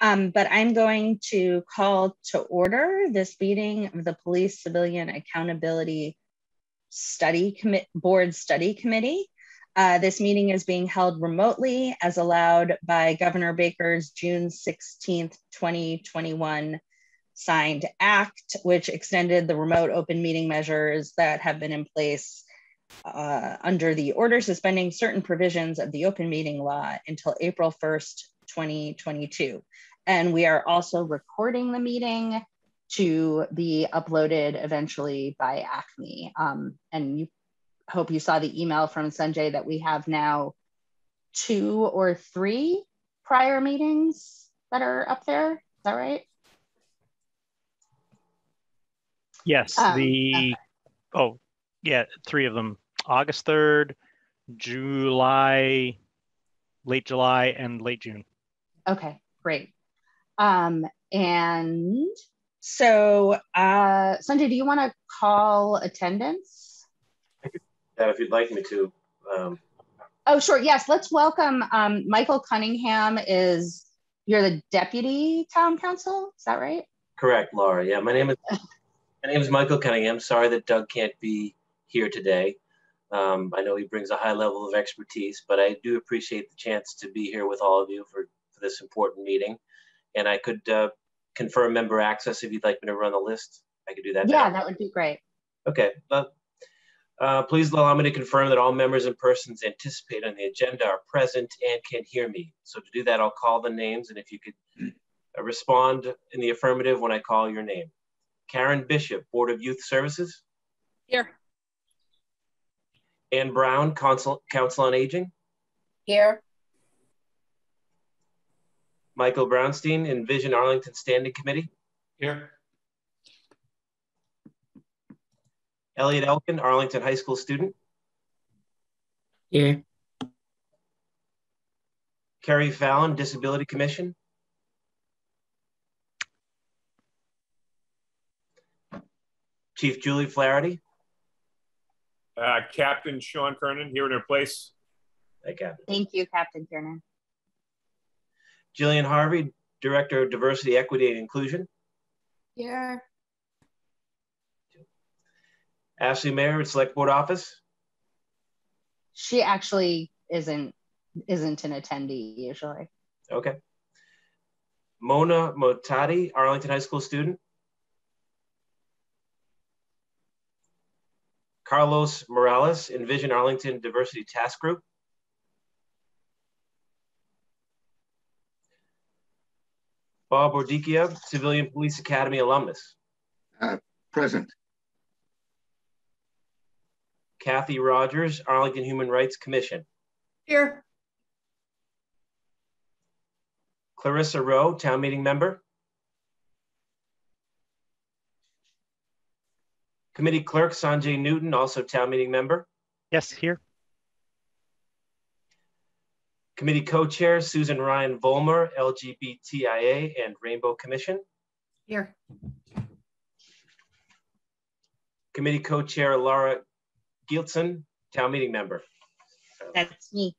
Um, but I'm going to call to order this meeting of the Police Civilian Accountability Study Board Study Committee. Uh, this meeting is being held remotely as allowed by Governor Baker's June 16th, 2021 signed act, which extended the remote open meeting measures that have been in place uh, under the order suspending certain provisions of the open meeting law until April 1st, 2022. And we are also recording the meeting to be uploaded eventually by ACMi. Um, and you hope you saw the email from Sanjay that we have now two or three prior meetings that are up there. Is that right? Yes, Um, the, okay. oh, yeah, three of them. August 3rd, July, late July, and late June. Okay, great. Um, and so, uh, Sanjay, do you want to call attendance? that if you'd like me to. Um, Oh, sure. Yes, let's welcome um, Michael Cunningham. Is you're the deputy town counsel? Is that right? correct, Laura. Yeah, my name is my name is Michael Cunningham. Sorry that Doug can't be here today. Um, I know he brings a high level of expertise, but I do appreciate the chance to be here with all of you for this important meeting. And I could uh, confirm member access if you'd like me to run the list. I could do that. Yeah, now. that would be great. Okay, but uh, please allow me to confirm that all members and persons anticipated on the agenda are present and can hear me. So to do that, I'll call the names and if you could uh, respond in the affirmative when I call your name. Karen Bishop, Board of Youth Services. Here. Ann Brown, Council, Council on Aging. Here. Michael Brownstein, Envision Arlington Standing Committee. Here. Elliot Elkin, Arlington High School student. Here. Kerry Fallon, Disability Commission. Chief Julie Flaherty. Uh, Captain Sean Kernan here in her place. Hey, Captain. Thank you, Captain Kiernan. Jillian Harvey, Director of Diversity, Equity, and Inclusion. Here. Ashley Mayer at Select Board Office. She actually isn't isn't an attendee usually. Okay. Mona Motati, Arlington High School student. Carlos Morales, Envision Arlington Diversity Task Group. Bob Ordikia, Civilian Police Academy alumnus. Uh, present. Kathy Rogers, Arlington Human Rights Commission. Here. Clarissa Rowe, Town Meeting Member. Committee Clerk Sanjay Newton, also Town Meeting Member. Yes, here. Committee Co-Chair Susan Ryan Vollmar, LGBTIA and Rainbow Commission. Here. Committee Co-Chair Laura Gilson, Town Meeting Member. That's me.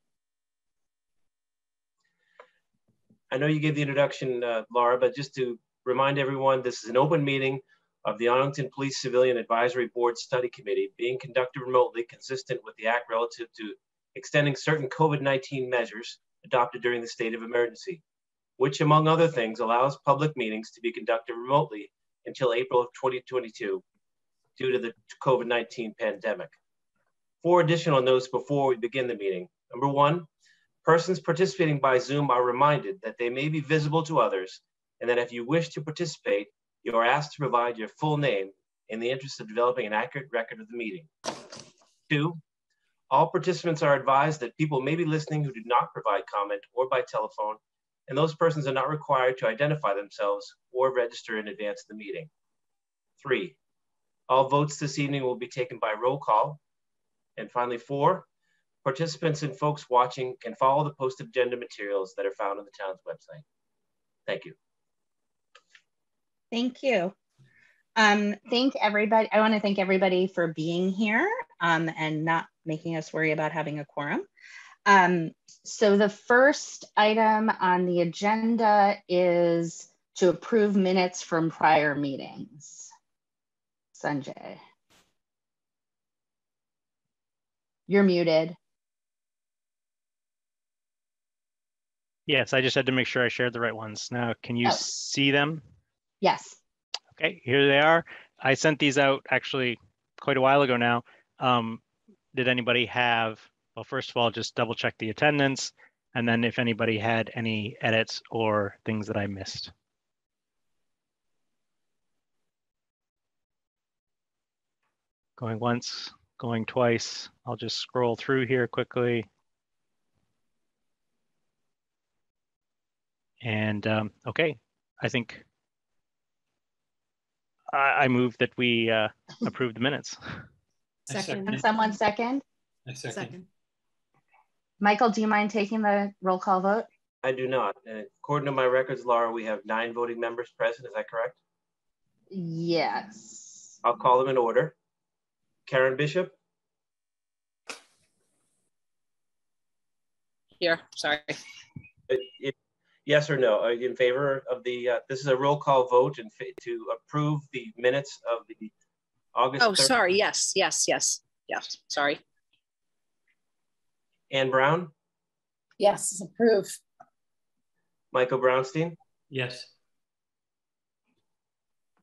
I know you gave the introduction, uh, Laura, but just to remind everyone, this is an open meeting of the Arlington Police Civilian Advisory Board Study Committee being conducted remotely consistent with the act relative to extending certain COVID-19 measures adopted during the state of emergency, which among other things allows public meetings to be conducted remotely until April of 2022 due to the COVID-19 pandemic. Four additional notes before we begin the meeting. Number one, persons participating by Zoom are reminded that they may be visible to others and that if you wish to participate, you are asked to provide your full name in the interest of developing an accurate record of the meeting. Two, all participants are advised that people may be listening who do not provide comment or by telephone, and those persons are not required to identify themselves or register in advance of the meeting. Three, all votes this evening will be taken by roll call. And finally, four, participants and folks watching can follow the posted agenda materials that are found on the town's website. Thank you. Thank you. Um, thank everybody. I want to thank everybody for being here um, and not making us worry about having a quorum. Um, so the first item on the agenda is to approve minutes from prior meetings. Sanjay. You're muted. Yes, I just had to make sure I shared the right ones. Now, can you Oh. see them? Yes. Okay, here they are. I sent these out actually quite a while ago now. Um, did anybody have, well, first of all, just double check the attendance. And then if anybody had any edits or things that I missed. Going once, going twice. I'll just scroll through here quickly. And um, okay, I think I, I move that we uh, approve the minutes. I Second. Can someone second? I Second. Michael, do you mind taking the roll call vote? I do not. And according to my records, Laura, we have nine voting members present. Is that correct? Yes. I'll call them in order. Karen Bishop, Here, sorry. uh, if- yes or no? Are you in favor of the, uh, this is a roll call vote and to approve the minutes of the August. Oh, 3rd sorry. Yes, yes, yes. Yes, sorry. Ann Brown, Yes, approve. Michael Brownstein, Yes.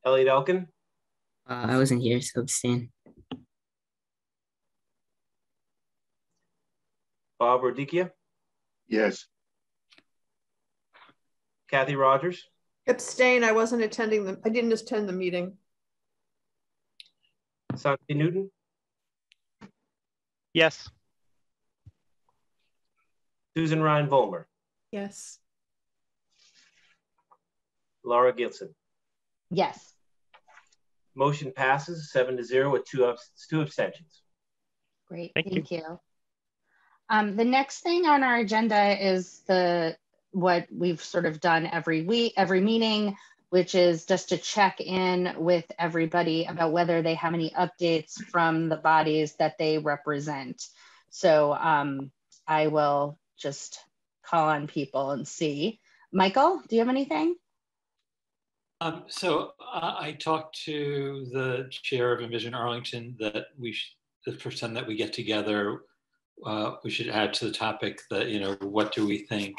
Elliot Elkin, Uh, I wasn't here, so abstain. Bob Rodikia, Yes. Kathy Rogers, Abstain, I wasn't attending the, I didn't attend the meeting. Sanjay Newton, Yes, Susan Ryan Vollmar, Yes. Laura Gilson. Yes. Motion passes seven to zero with two, abs- two abstentions. Great, Thank thank you. Um, the next thing on our agenda is the, what we've sort of done every week, every meeting, which is just to check in with everybody about whether they have any updates from the bodies that they represent. So um, I will just call on people and see. Michael, do you have anything? Um, so uh, I talked to the chair of Envision Arlington that we, the first time that we get together, uh, we should add to the topic that, you know, what do we think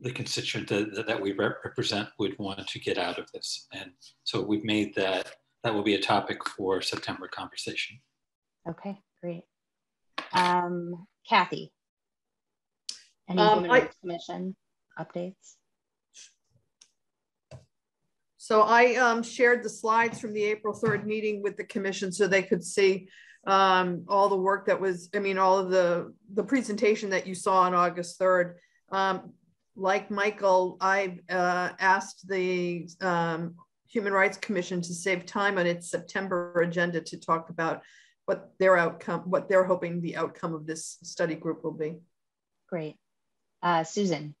the constituent that, that we rep- represent would want to get out of this? And so we've made that, that will be a topic for September conversation. Okay, great. Um, Kathy? Any Um, Human I- Rights Commission updates? So I um, shared the slides from the April 3rd meeting with the commission so they could see um, all the work that was, I mean, all of the, the presentation that you saw on August 3rd. Um, like Michael, I uh, asked the um, Human Rights Commission to save time on its September agenda to talk about what their outcome, what they're hoping the outcome of this study group will be. Great. Uh, Susan?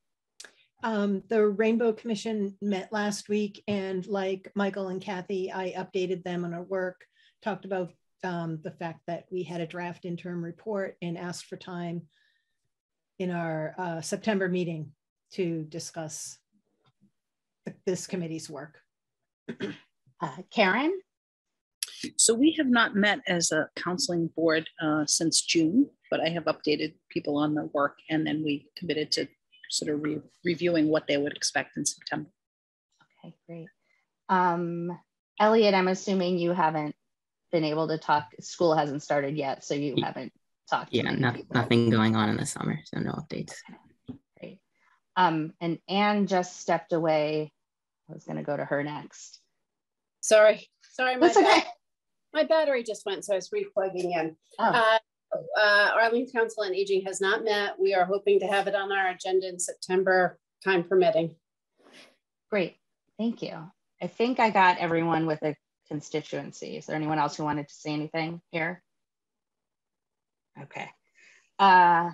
Um, the Rainbow Commission met last week and like Michael and Kathy, I updated them on our work, talked about um, the fact that we had a draft interim report and asked for time in our uh, September meeting to discuss this committee's work. Uh, Karen? So we have not met as a counseling board uh, since June, but I have updated people on the work and then we committed to sort of re- reviewing what they would expect in September. Okay, great. Um, Elliot, I'm assuming you haven't been able to talk, school hasn't started yet, so you haven't talked. Yeah, many no, nothing going on in the summer, so no updates. Great. Um, and Anne just stepped away. I was gonna go to her next. Sorry, sorry, my, That's okay. bat- my battery just went, so I was replugging in. Oh, Uh, uh, Arlington Council on Aging has not met. We are hoping to have it on our agenda in September, time permitting. great, thank you. I think I got everyone with a constituency. Is there anyone else who wanted to say anything here? Okay. Uh,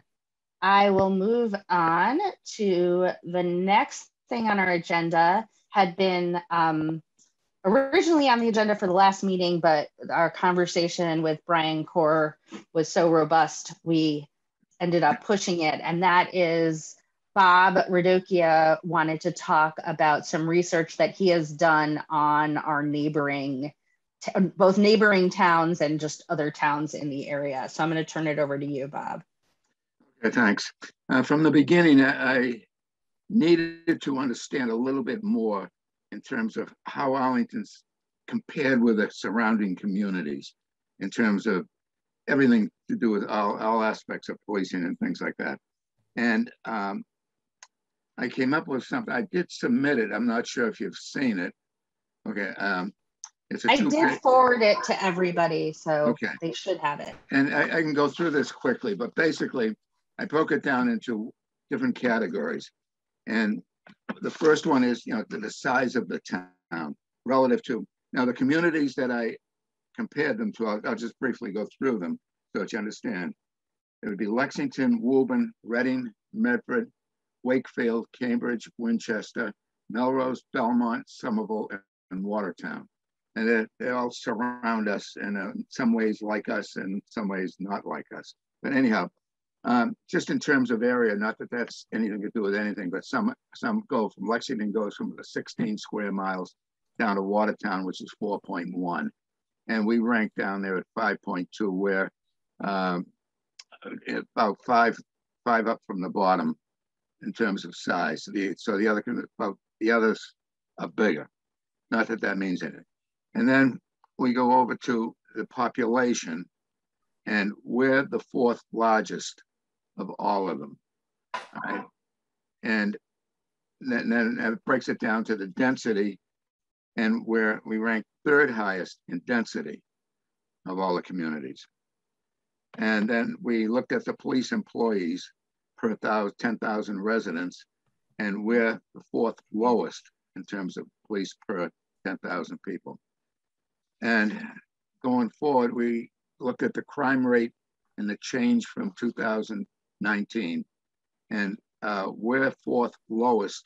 I will move on to the next thing on our agenda had been um, originally on the agenda for the last meeting, but our conversation with Brian Corr was so robust, we ended up pushing it, and that is Bob Radokia wanted to talk about some research that he has done on our neighboring, both neighboring towns and just other towns in the area. So I'm going to turn it over to you, Bob. Thanks. Uh, from the beginning, I needed to understand a little bit more in terms of how Arlington's compared with the surrounding communities in terms of everything to do with all, all aspects of policing and things like that. And um, I came up with something. I did submit it. I'm not sure if you've seen it. Okay. Um, it's a I did forward it to everybody, so okay. they should have it. And I, I can go through this quickly, but basically, I broke it down into different categories. And the first one is, you know, the, the size of the town relative to now the communities that I compared them to. I'll, I'll just briefly go through them so that you understand. It would be Lexington, Woburn, Reading, Medford, Wakefield, Cambridge, Winchester, Melrose, Belmont, Somerville, and Watertown. And they, they all surround us and uh, in some ways like us and some ways not like us. But anyhow, um, just in terms of area, not that that's anything to do with anything, but some some go from Lexington goes from the 16 square miles down to Watertown, which is 4.1. And we rank down there at 5.2, where um, about five five up from the bottom in terms of size. The, so the other well, the others are bigger. Not that that means anything. And then we go over to the population, and we're the fourth largest of all of them. Right? And then, then it breaks it down to the density, and where we rank third highest in density of all the communities. And then we looked at the police employees, per 10,000 residents, and we're the fourth lowest in terms of police per 10,000 people. And going forward, we looked at the crime rate and the change from 2019, and uh, we're fourth lowest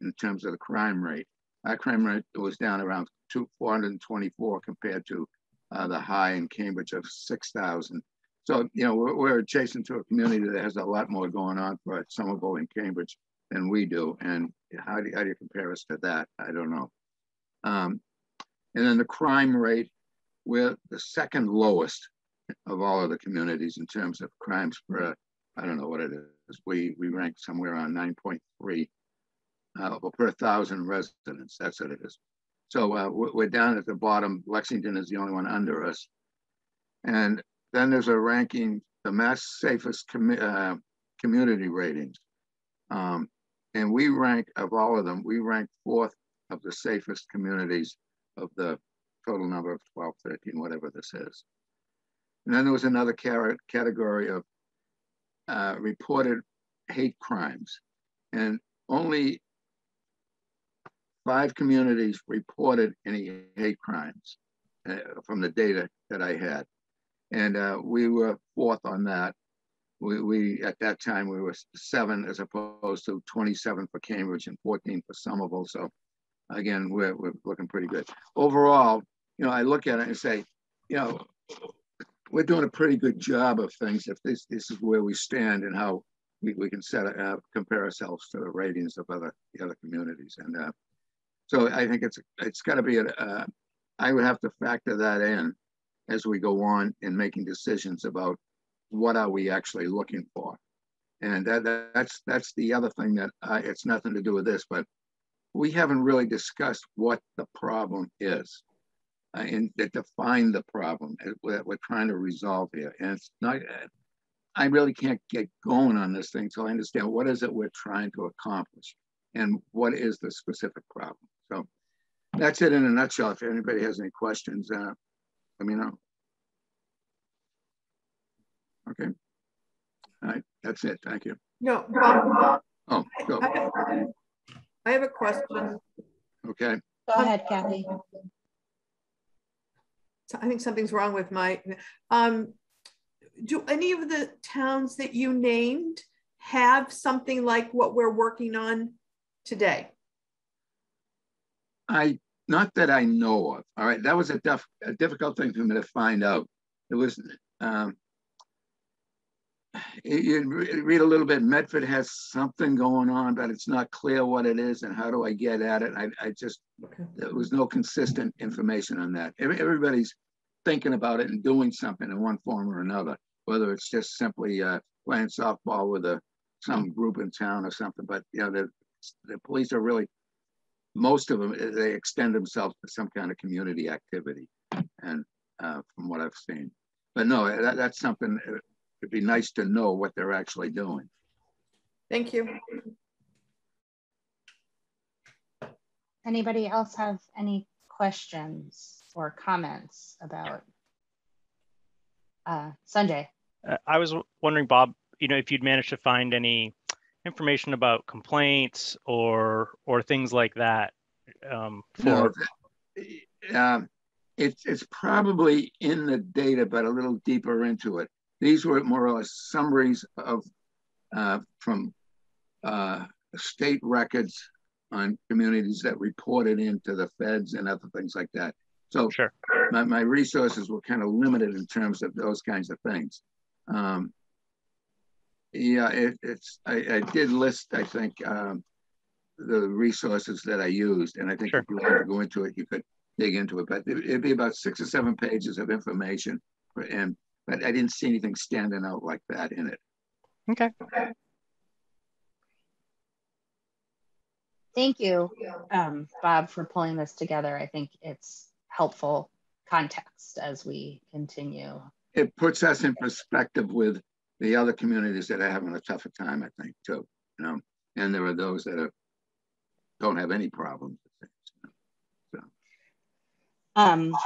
in terms of the crime rate. Our crime rate was down around two, 424 compared to uh, the high in Cambridge of 6,000. So, you know, we're, we're, adjacent to a community that has a lot more going on for Somerville and Cambridge than we do. And how do, how do you compare us to that? I don't know. Um, and then the crime rate, we're the second lowest of all of the communities in terms of crimes per, I don't know what it is. We, we rank somewhere on 9.3 uh, per thousand residents. That's what it is. So uh, we're down at the bottom. Lexington is the only one under us. And then there's a ranking, the mass safest uh, community ratings. Um, and we rank, of all of them, we rank fourth of the safest communities of the total number of 12, 13, whatever this is. And then there was another category of uh, reported hate crimes. And only five communities reported any hate crimes uh, from the data that I had and uh, we were fourth on that. We, we at that time we were seven as opposed to 27 for Cambridge and 14 for Somerville. So again, we're, we're looking pretty good. Overall, you know, I look at it and say, you know, we're doing a pretty good job of things if this this is where we stand and how we, we can set uh, compare ourselves to the ratings of other the other communities. And uh, so I think it's it's got to be a, uh, I would have to factor that in as we go on in making decisions about what are we actually looking for. And that, that's that's the other thing that uh, it's nothing to do with this, but we haven't really discussed what the problem is uh, and to define the problem that we're trying to resolve here. And it's not, I really can't get going on this thing until I understand what is it we're trying to accomplish and what is the specific problem. So that's it in a nutshell. If anybody has any questions, uh, let me know. Okay. All right, that's it. Thank you. No, Bob. Oh, go. I, I have a question. Okay. Go ahead, Kathy. I think something's wrong with my, um, do any of the towns that you named have something like what we're working on today? I not that I know of. All right, that was a, a difficult thing for me to find out. It was um, you read a little bit. Medford has something going on, but it's not clear what it is and how do I get at it. I, I just okay. there was no consistent information on that. Everybody's thinking about it and doing something in one form or another, whether it's just simply uh, playing softball with a some group in town or something. But you know, the the police are really most of them they extend themselves to some kind of community activity, and uh, from what I've seen. But no, that, that's something it'd be nice to know what they're actually doing. Thank you. Anybody else have any questions or comments about uh, Sanjay? Uh, I was wondering, Bob, you know, if you'd managed to find any information about complaints or or things like that um, for. No, um, it's it's probably in the data, but a little deeper into it. These were more or less summaries of uh, from uh, state records on communities that reported into the feds and other things like that. So sure. my, my resources were kind of limited in terms of those kinds of things. Um, yeah, it, it's I, I, did list, I think, um, the resources that I used, and I think sure. if you wanted to go into it, you could dig into it. But it, it'd be about six or seven pages of information, and but I didn't see anything standing out like that in it. Okay. Thank you, um, Bob, for pulling this together. I think it's helpful context as we continue. It puts us in perspective with the other communities that are having a tougher time, I think, too. You know, and there are those that are, don't have any problems. So. Um,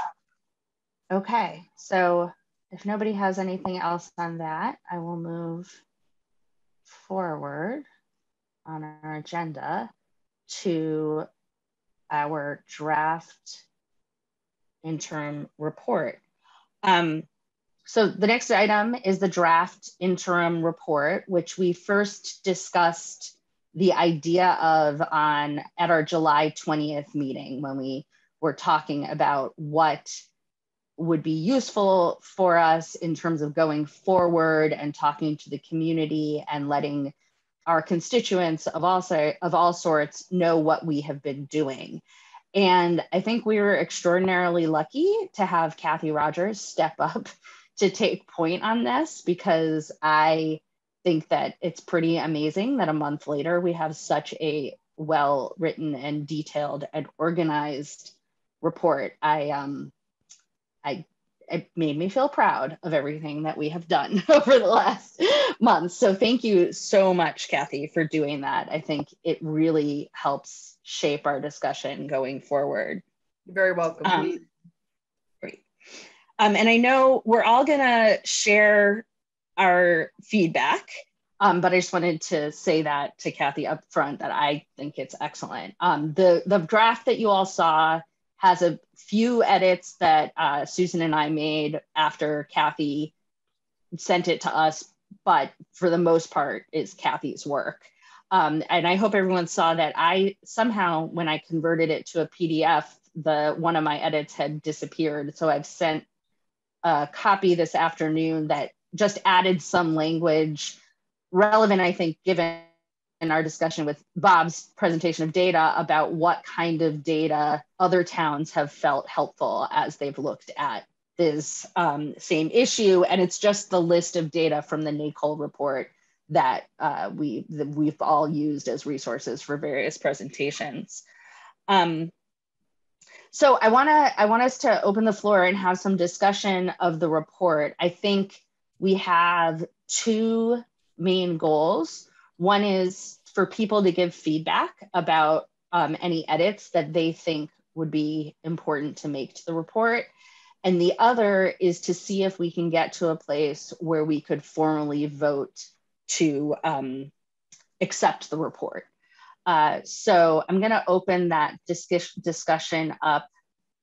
okay, so if nobody has anything else on that, I will move forward on our agenda to our draft interim report. Um, so the next item is the draft interim report, which we first discussed the idea of on at our July 20th meeting when we were talking about what would be useful for us in terms of going forward and talking to the community and letting our constituents of all, of all sorts know what we have been doing. And I think we were extraordinarily lucky to have Kathy Rogers step up to take point on this because I think that it's pretty amazing that a month later we have such a well written and detailed and organized report. I um I it made me feel proud of everything that we have done over the last month. So thank you so much, Kathy, for doing that. I think it really helps shape our discussion going forward. You're very welcome. Um, great. Um, and I know we're all gonna share our feedback, um, but I just wanted to say that to Kathy up front that I think it's excellent. Um, the, the draft that you all saw has a few edits that uh, Susan and I made after Kathy sent it to us, but for the most part is Kathy's work. Um, and I hope everyone saw that I somehow, when I converted it to a PDF, the one of my edits had disappeared. So I've sent a copy this afternoon that just added some language relevant, I think, given in our discussion with Bob's presentation of data about what kind of data other towns have felt helpful as they've looked at this um, same issue. And it's just the list of data from the NACOLE report that uh, we, that we've all used as resources for various presentations. Um, so I wanna, I want us to open the floor and have some discussion of the report. I think we have two main goals. One is for people to give feedback about um, any edits that they think would be important to make to the report. And the other is to see if we can get to a place where we could formally vote to um, accept the report. Uh, so I'm going to open that discuss discussion up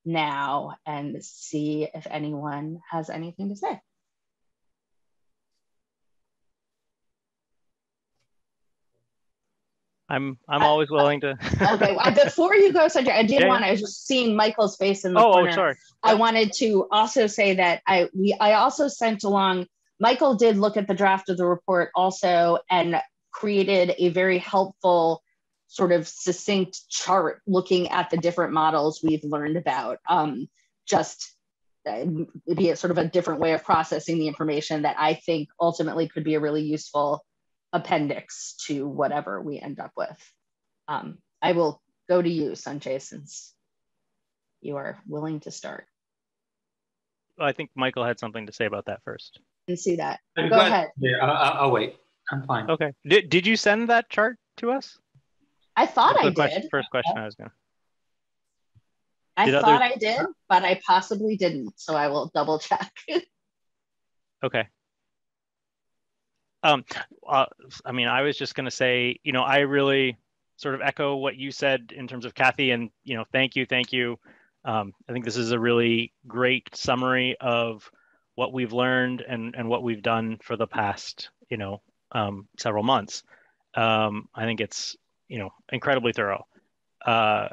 now and see if anyone has anything to say. I'm I'm always willing to. okay, well, before you go, Sanjay, I did yeah. want. I was just seeing Michael's face in the oh, corner. Oh, sorry. I wanted to also say that I we I also sent along Michael did look at the draft of the report also and created a very helpful sort of succinct chart looking at the different models we've learned about. Um, just uh, be it sort of a different way of processing the information that I think ultimately could be a really useful appendix to whatever we end up with. Um, I will go to you, Sanjay, since you are willing to start. Well, I think Michael had something to say about that first. And see that. Go, Go ahead. Yeah, I'll, I'll wait. I'm fine. Okay. Did, did you send that chart to us? I thought That's I the question- did. First question I was gonna. I Did thought others- I did, but I possibly didn't. So I will double check. Okay. Um, uh, I mean, I was just gonna say, you know, I really sort of echo what you said in terms of Kathy, and you know, thank you, thank you. Um, I think this is a really great summary of what we've learned and and what we've done for the past, you know, um, several months. Um, I think it's you know incredibly thorough. Uh,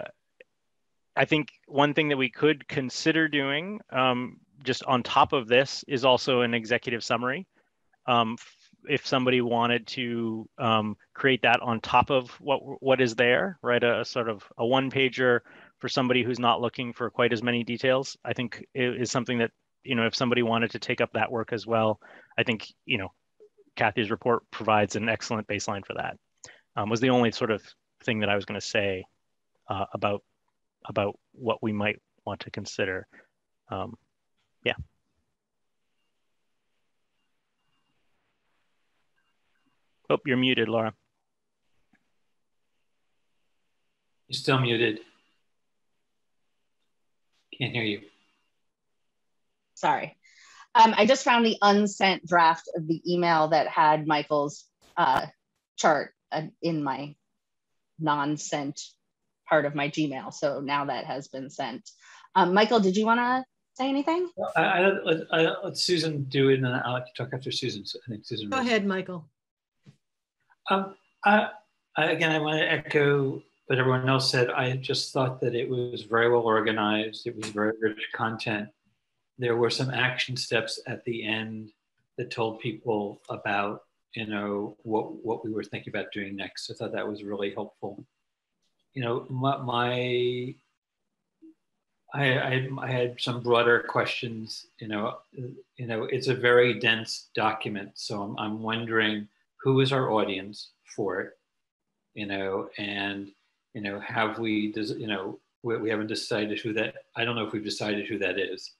I think one thing that we could consider doing, um, just on top of this, is also an executive summary. Um, if somebody wanted to um, create that on top of what what is there, right? A, sort of a one pager for somebody who's not looking for quite as many details. I think it is something that you know if somebody wanted to take up that work as well, I think you know Kathy's report provides an excellent baseline for that. Um, was the only sort of thing that I was going to say uh, about about what we might want to consider. Um, yeah. Oh, you're muted, Laura. You're still muted. Can't hear you. Sorry. Um, I just found the unsent draft of the email that had Michael's uh, chart uh, in my non-sent part of my Gmail. So now that has been sent. Um, Michael, did you want to say anything? I, I, let, I, let Susan do it, and then I'll talk after Susan. So I think Susan. Go ahead, Michael. Um, I, I, again, I want to echo what everyone else said. I just thought that it was very well organized. It was very rich content. There were some action steps at the end that told people about, you know, what what we were thinking about doing next. I thought that was really helpful. You know, my, my I, I, I had some broader questions. You know, you know, it's a very dense document, so I'm, I'm wondering who is our audience for it, you know, and you know, have we, does you know, we, we haven't decided who that. I don't know if we've decided who that is,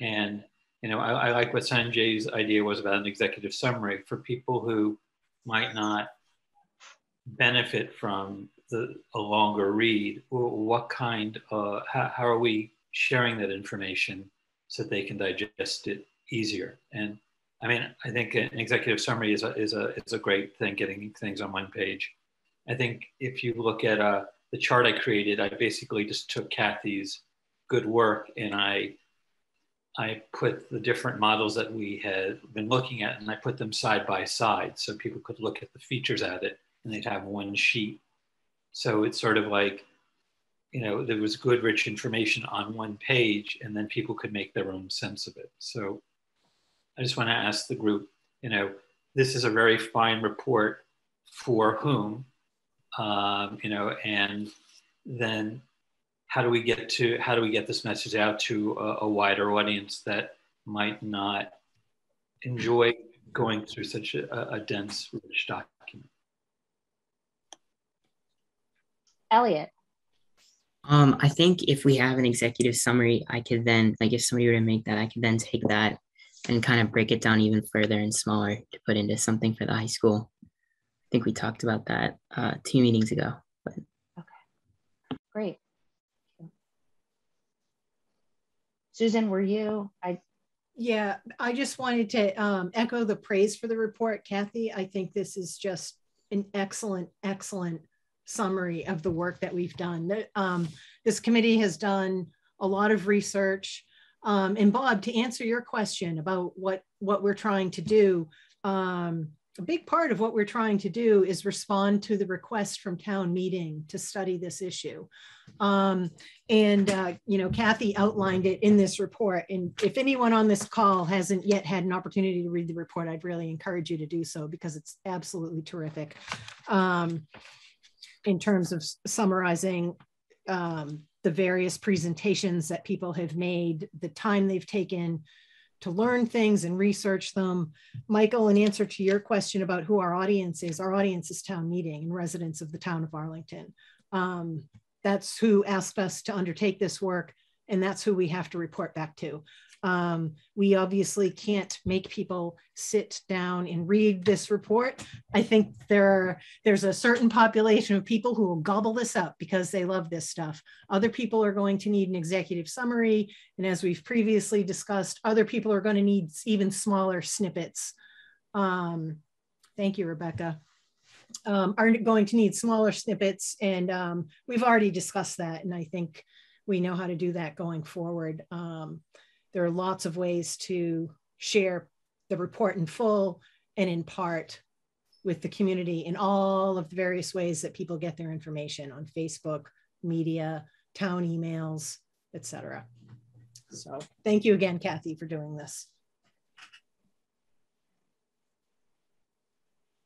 and you know, I, I like what Sanjay's idea was about an executive summary for people who might not benefit from the, a longer read. What kind? Uh, how, how are we sharing that information so that they can digest it easier? And I mean, I think an executive summary is a, is a, is a great thing, getting things on one page. I think if you look at uh, the chart I created, I basically just took Kathy's good work and I, I put the different models that we had been looking at and I put them side by side so people could look at the features at it and they'd have one sheet. So it's sort of like, you know, there was good, rich information on one page and then people could make their own sense of it. So I just want to ask the group, you know, this is a very fine report for whom, um, you know, and then how do we get to, how do we get this message out to a, a wider audience that might not enjoy going through such a, a dense, rich document? Elliot. Um, I think if we have an executive summary, I could then, like, if somebody were to make that, I could then take that and kind of break it down even further and smaller to put into something for the high school. I think we talked about that uh, two meetings ago. But Okay, Great. Susan, were you? I Yeah, I just wanted to um, echo the praise for the report, Kathy. I think this is just an excellent, excellent summary of the work that we've done. The- Um, this committee has done a lot of research. Um, and Bob, to answer your question about what what we're trying to do, um, a big part of what we're trying to do is respond to the request from town meeting to study this issue. Um, and, uh, you know, Kathy outlined it in this report. And if anyone on this call hasn't yet had an opportunity to read the report, I'd really encourage you to do so because it's absolutely terrific um, in terms of summarizing um, the various presentations that people have made, the time they've taken, to learn things and research them. Michael, in answer to your question about who our audience is, our audience is town meeting and residents of the town of Arlington. Um, that's who asked us to undertake this work, and that's who we have to report back to. Um, we obviously can't make people sit down and read this report. I think there are, there's a certain population of people who will gobble this up because they love this stuff. Other people are going to need an executive summary. And as we've previously discussed, other people are going to need even smaller snippets. Um, thank you, Rebecca. Um, are going to need smaller snippets. And um, we've already discussed that. And I think we know how to do that going forward. Um, there are lots of ways to share the report in full and in part with the community in all of the various ways that people get their information on Facebook, media, town emails, etc. So thank you again, Kathy, for doing this.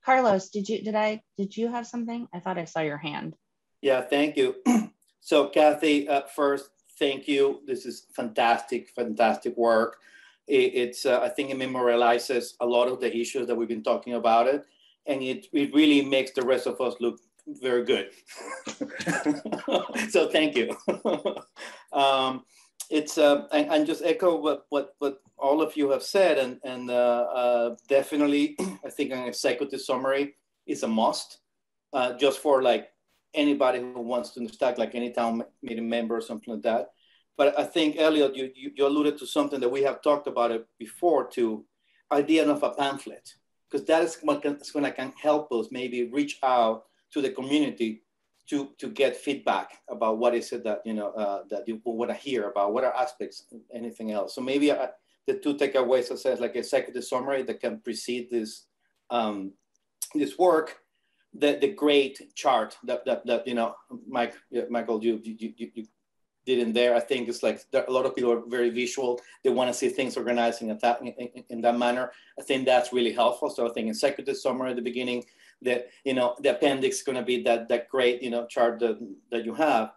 Carlos, did you did I did you have something? I thought I saw your hand. Yeah, thank you. so Kathy, uh, first, thank you. This is fantastic, fantastic work. It, it's, uh, I think it memorializes a lot of the issues that we've been talking about it. And it, it really makes the rest of us look very good. so thank you. um, it's, uh, and, and, just echo what, what, what all of you have said. And, and uh, uh definitely, I think an executive summary is a must uh, just for like anybody who wants to stack like any town meeting member or something like that. But I think Elliot, you, you, you alluded to something that we have talked about it before to idea of a pamphlet, because that is what can, is going can help us maybe reach out to the community to, to get feedback about what is it that, you know, uh, that you want to hear about, what are aspects, anything else. So maybe uh, the two takeaways, I said, like a executive summary that can precede this, um, this work the, the great chart that, that, that you know, Mike, Michael, you, you, you, you did in there. I think it's like a lot of people are very visual. They want to see things organized in that, in, in, that manner. I think that's really helpful. So I think executive summary at the beginning, that, you know, the appendix is going to be that, that great, you know, chart that, that you have.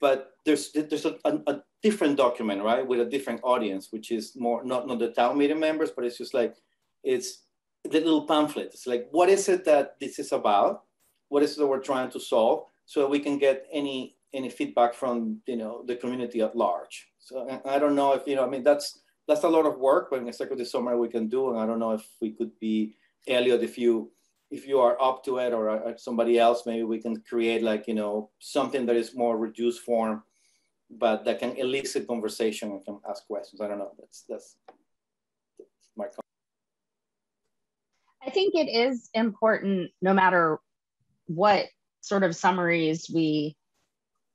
But there's, there's a, a, a different document, right? With a different audience, which is more, not, not the town meeting members, but it's just like, it's the little pamphlet. It's like, what is it that this is about? What is it that we're trying to solve? So we can get any any feedback from you know the community at large. So I don't know if you know. I mean, that's that's a lot of work, but in executive summary we can do. And I don't know if we could be Elliot, if you if you are up to it, or uh, somebody else, maybe we can create like you know something that is more reduced form, but that can elicit conversation and can ask questions. I don't know. That's that's, that's my comment. I think it is important, no matter what sort of summaries we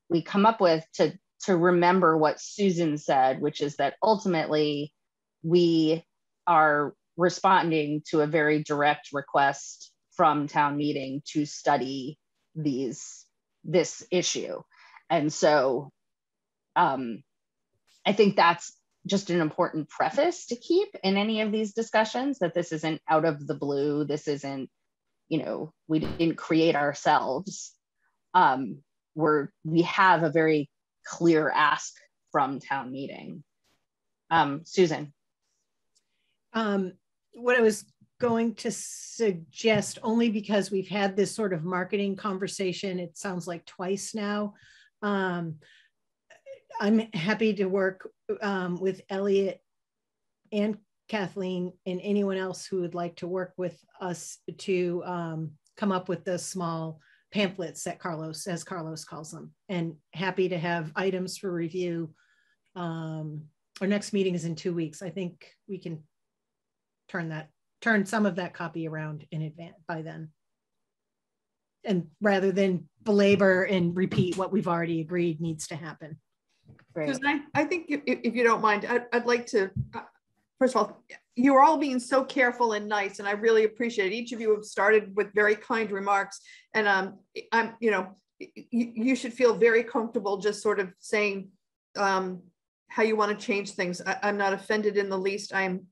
we come up with, to to remember what Susan said, which is that ultimately we are responding to a very direct request from town meeting to study these this issue, and so um, I think that's just an important preface to keep in any of these discussions that this isn't out of the blue. This isn't, you know, we didn't create ourselves. Um, we're, we have a very clear ask from town meeting. Um, Susan. Um, what I was going to suggest, only because we've had this sort of marketing conversation, it sounds like twice now. Um, I'm happy to work um, with Elliot and Kathleen and anyone else who would like to work with us to um, come up with the small pamphlets that Carlos, as Carlos calls them, and happy to have items for review. Um, our next meeting is in two weeks. I think we can turn that, turn some of that copy around in advance by then. And rather than belabor and repeat what we've already agreed needs to happen. Because I, I think if, if you don't mind, I'd, I'd like to, uh, first of all, you are all being so careful and nice, and I really appreciate it. Each of you have started with very kind remarks, and um, I'm, you know, you, you should feel very comfortable just sort of saying um, how you want to change things. I, I'm not offended in the least. I'm,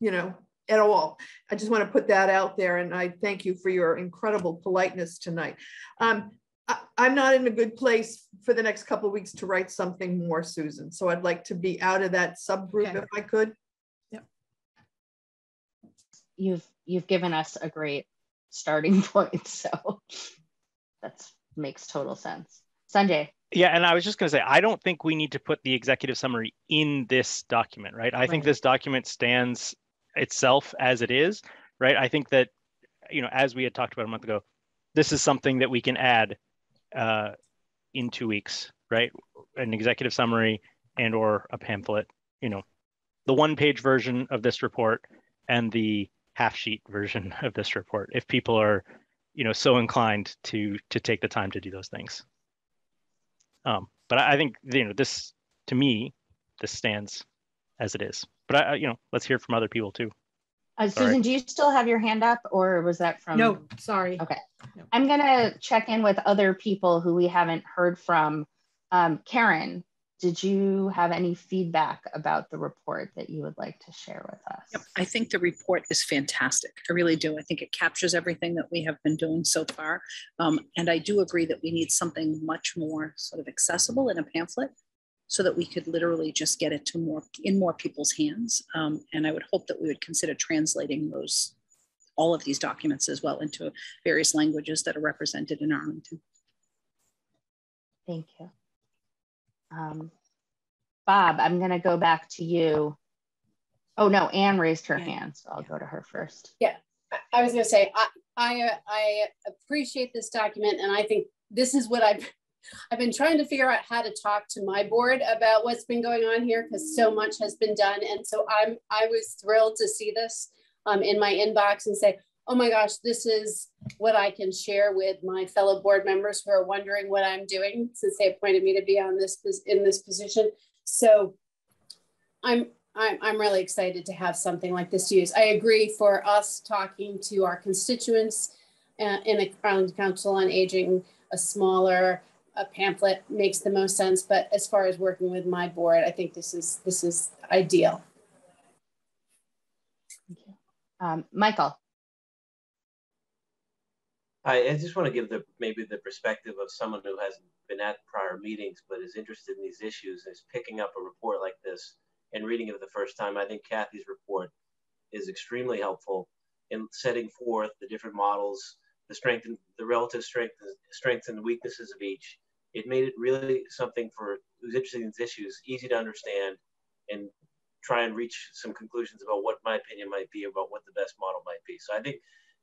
you know, at all. I just want to put that out there, and I thank you for your incredible politeness tonight. Um, I, am not in a good place for the next couple of weeks to write something more, Susan. So I'd like to be out of that subgroup okay. if I could. Yep. You've you've given us a great starting point, so that makes total sense. Sanjay. Yeah, and I was just going to say, I don't think we need to put the executive summary in this document, right? I right. think this document stands itself as it is, right? I think that, you know, as we had talked about a month ago, this is something that we can add uh, in two weeks, right? An executive summary and or a pamphlet, you know, the one page version of this report and the half sheet version of this report, if people are, you know, so inclined to to take the time to do those things. Um, but I, I think you know this to me, this stands as it is. But I, you know, let's hear from other people too. Uh, Susan, do you still have your hand up, or was that from? No, sorry. Okay, no. I'm gonna check in with other people who we haven't heard from. Um, Karen, did you have any feedback about the report that you would like to share with us? Yep. I think the report is fantastic. I really do. I think it captures everything that we have been doing so far. Um, and I do agree that we need something much more sort of accessible in a pamphlet so that we could literally just get it to more in more people's hands. Um, and I would hope that we would consider translating those all of these documents as well into various languages that are represented in Arlington. Thank you. Um, Bob, I'm going to go back to you. Oh no, Anne raised her hand, so I'll go to her first. Yeah, I was going to say I I, uh, I appreciate this document, and I think this is what I've I've been trying to figure out how to talk to my board about what's been going on here because so much has been done, and so I'm I was thrilled to see this um, in my inbox and say, oh my gosh, this is what I can share with my fellow board members who are wondering what I'm doing since they appointed me to be on this in this position. So I'm I'm, I'm really excited to have something like this used. I agree for us talking to our constituents uh, in a Arlington Council on Aging, a smaller a pamphlet makes the most sense. But as far as working with my board, I think this is this is ideal. Um, Michael. I, I just want to give the maybe the perspective of someone who hasn't been at prior meetings but is interested in these issues is picking up a report like this and reading it for the first time. I think Kathy's report is extremely helpful in setting forth the different models, the strength and the relative strength, strengths and weaknesses of each. It made it really something for who's interested in these issues easy to understand and try and reach some conclusions about what my opinion might be about what the best model might be. So I think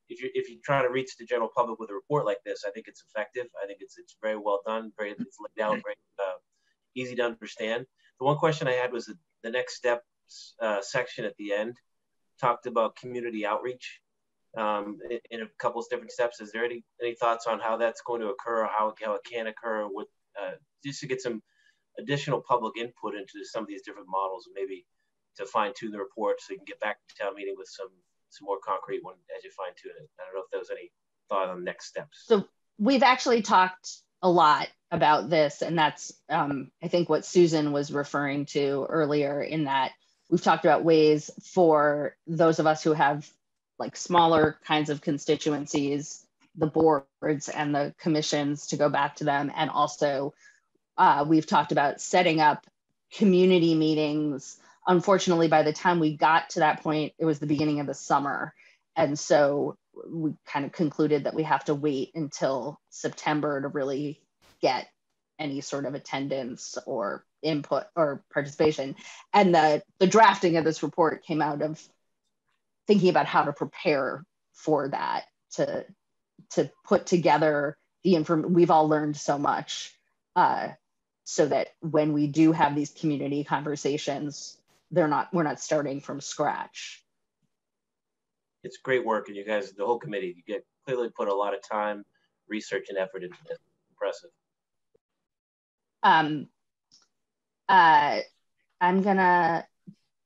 if you're if you try to reach the general public with a report like this, I think it's effective. I think it's it's very well done, very it's laid out, very uh, easy to understand. The one question I had was the, the next steps uh, section at the end talked about community outreach um, in, a couple of different steps. Is there any any thoughts on how that's going to occur, or how how it can occur, with uh, just to get some additional public input into some of these different models, and maybe to fine tune the report so you can get back to town meeting with some some more concrete one as you fine tune it. I don't know if there was any thought on next steps. So we've actually talked a lot about this, and that's um, I think what Susan was referring to earlier. In that we've talked about ways for those of us who have like smaller kinds of constituencies, the boards and the commissions to go back to them, and also uh, we've talked about setting up community meetings unfortunately, by the time we got to that point, it was the beginning of the summer. And so we kind of concluded that we have to wait until September to really get any sort of attendance or input or participation. And the, the drafting of this report came out of thinking about how to prepare for that, to, to put together the information. We've all learned so much uh, so that when we do have these community conversations, they're not we're not starting from scratch it's great work and you guys the whole committee you get clearly put a lot of time research and effort into this impressive um uh i'm gonna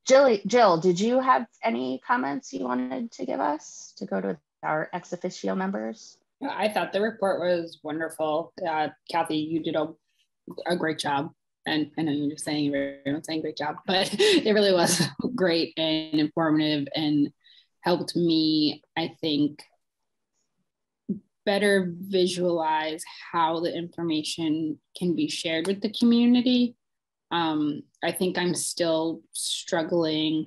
Jill, Jill, did you have any comments you wanted to give us to go to our ex officio members? I thought the report was wonderful. Uh, Kathy, you did a, a great job. And I know you're saying everyone's saying great job, but it really was great and informative and helped me, I think, better visualize how the information can be shared with the community. Um, I think I'm still struggling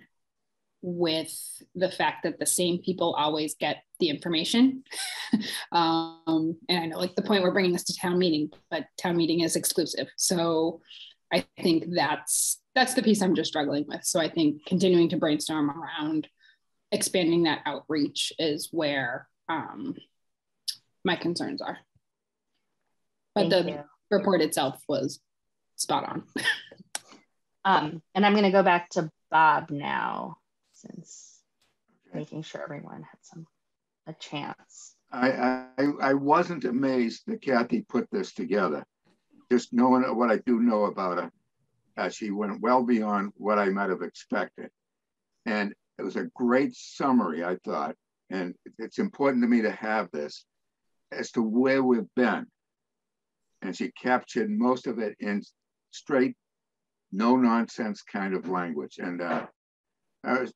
with the fact that the same people always get the information. um, and I know like the point we're bringing this to town meeting, but town meeting is exclusive. So I think that's that's the piece I'm just struggling with. So I think continuing to brainstorm around expanding that outreach is where um, my concerns are. But Thank the you. report itself was spot on. um, and I'm going to go back to Bob now, since making sure everyone had some a chance. I, I I wasn't amazed that Kathy put this together. Just knowing what I do know about her, uh, she went well beyond what I might have expected, and it was a great summary. I thought, and it's important to me to have this as to where we've been. And she captured most of it in straight, no nonsense kind of language. And uh, I, was,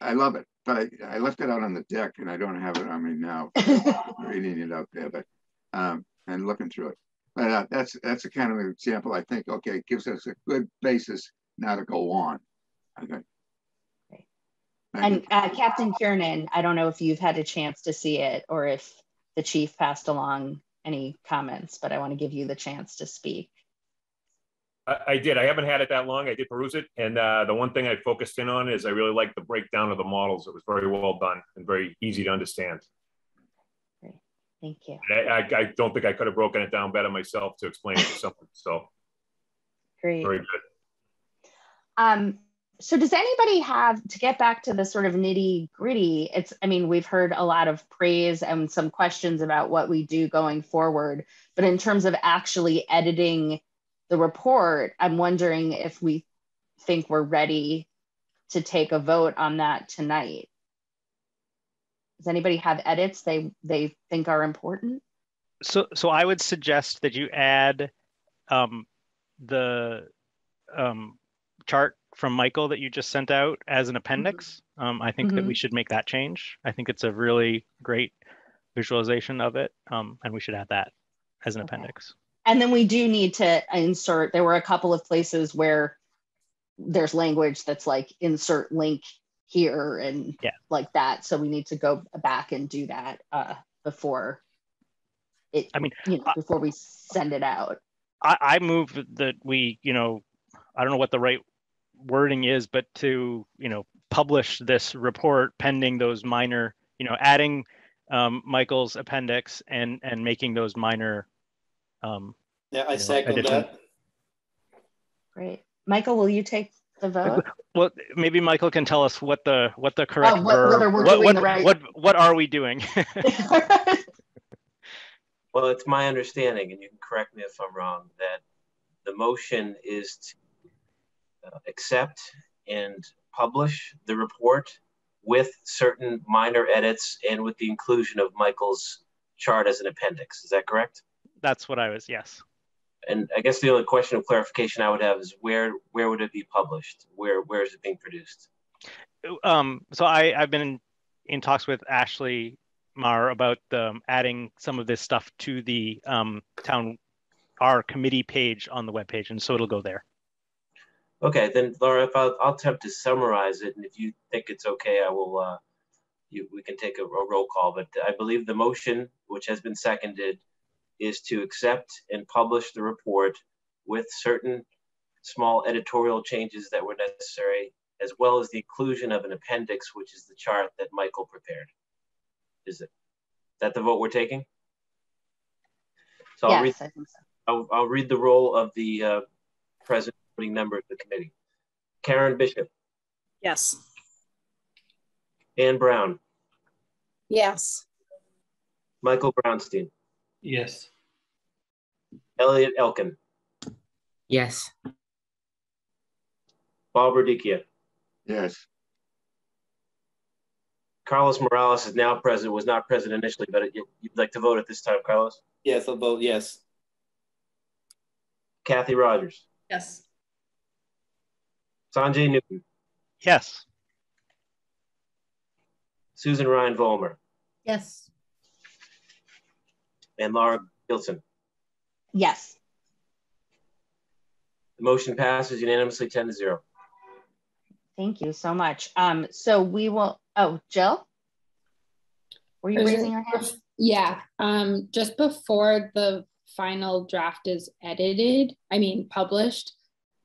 I love it, but I, I left it out on the deck and I don't have it on me now, reading it out there, but um, and looking through it. But uh, that's that's a kind of an example. I think okay, it gives us a good basis now to go on. I think. And uh, Captain Kiernan, I don't know if you've had a chance to see it or if the chief passed along any comments, but I want to give you the chance to speak. I, I did. I haven't had it that long. I did peruse it. And uh, the one thing I focused in on is I really liked the breakdown of the models. It was very well done and very easy to understand. Great. Thank you. I, I, I, don't think I could have broken it down better myself to explain it to someone. So great. Very good. Um, so does anybody have to get back to the sort of nitty gritty it's i mean we've heard a lot of praise and some questions about what we do going forward but in terms of actually editing the report i'm wondering if we think we're ready to take a vote on that tonight does anybody have edits they they think are important so so i would suggest that you add um, the um, chart from Michael that you just sent out as an appendix. Mm-hmm. Um, I think mm-hmm. that we mm-hmm. should make that change. I think it's a really great visualization of it, um, and we should add that as an okay. appendix. And then we do need to insert. There were a couple of places where there's language that's like insert link here and yeah. like that. So we need to go back and do that uh, before it. I mean, you know, before we send it out. I, I move that we, you know, I don't know what the right wording is, but to you know publish this report pending those minor, you know, adding um, Michael's appendix and and making those minor. Um, yeah, I second know, that. Great, Michael. Will you take the vote? Well, maybe Michael can tell us what the what the correct oh, what, verb, whether we're what, doing what, the right. What what are we doing? well, it's my understanding, and you can correct me if I'm wrong, that the motion is to uh, accept and publish the report with certain minor edits and with the inclusion of Michael's chart as an appendix. Is that correct? That's what I was, yes. And I guess the only question of clarification I would have is where where would it be published? Where where is it being produced? Um, so I, I've been in, in talks with Ashley Marr about um, adding some of this stuff to the um, town our committee page on the web page, and so it'll go there. Okay, then Laura, if I'll, I'll, attempt to summarize it, and if you think it's okay, I will. Uh, you, we can take a, a roll call, but I believe the motion, which has been seconded, is to accept and publish the report with certain small editorial changes that were necessary, as well as the inclusion of an appendix, which is the chart that Michael prepared. Is it that the vote we're taking? So yes, I'll read, I think so. I'll, I'll read the roll of the uh, present member of the committee. Karen Bishop. Yes. Ann Brown. Yes. Michael Brownstein. Yes. Elliot Elkin. Yes. Bob Rodikia. Yes. Carlos Morales is now present, was not present initially, but you- you'd like to vote at this time, Carlos? Yes, I'll vote yes. Kathy Rogers, Yes. Sanjay Newton, Yes. Susan Ryan Vollmar, Yes. And Laura Gilson. Yes. The motion passes unanimously 10 to 0. Thank you so much. Um, so we will, oh, Jill? Were you raising your hand? Yeah, um, just before the final draft is edited, I mean, published,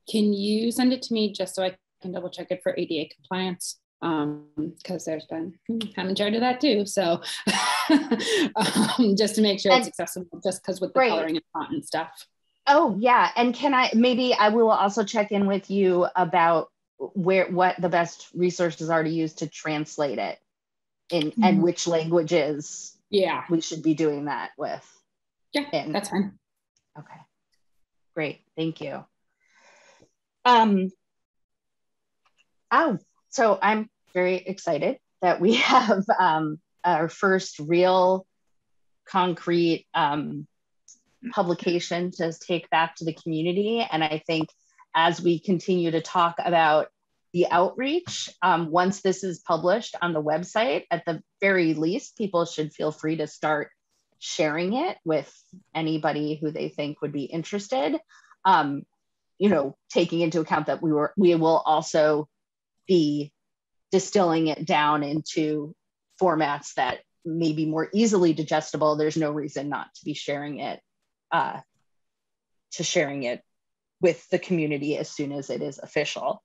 can you send it to me just so I can double check it for ADA compliance? Um, because there's been, I'm in charge of that too. So um, just to make sure it's accessible, just because with the Right. coloring and font and stuff. Oh, yeah. And can I, maybe I will also check in with you about where, what the best resources are to use to translate it in, and Mhm. which languages Yeah, we should be doing that with. yeah, in. that's fine. Okay, great, thank you. Um, oh, so I'm very excited that we have um, our first real concrete um, publication to take back to the community. And I think as we continue to talk about the outreach, um, once this is published on the website, at the very least, people should feel free to start sharing it with anybody who they think would be interested. Um, you know, taking into account that we were we will also be distilling it down into formats that may be more easily digestible. There's no reason not to be sharing it, uh, to sharing it with the community as soon as it is official.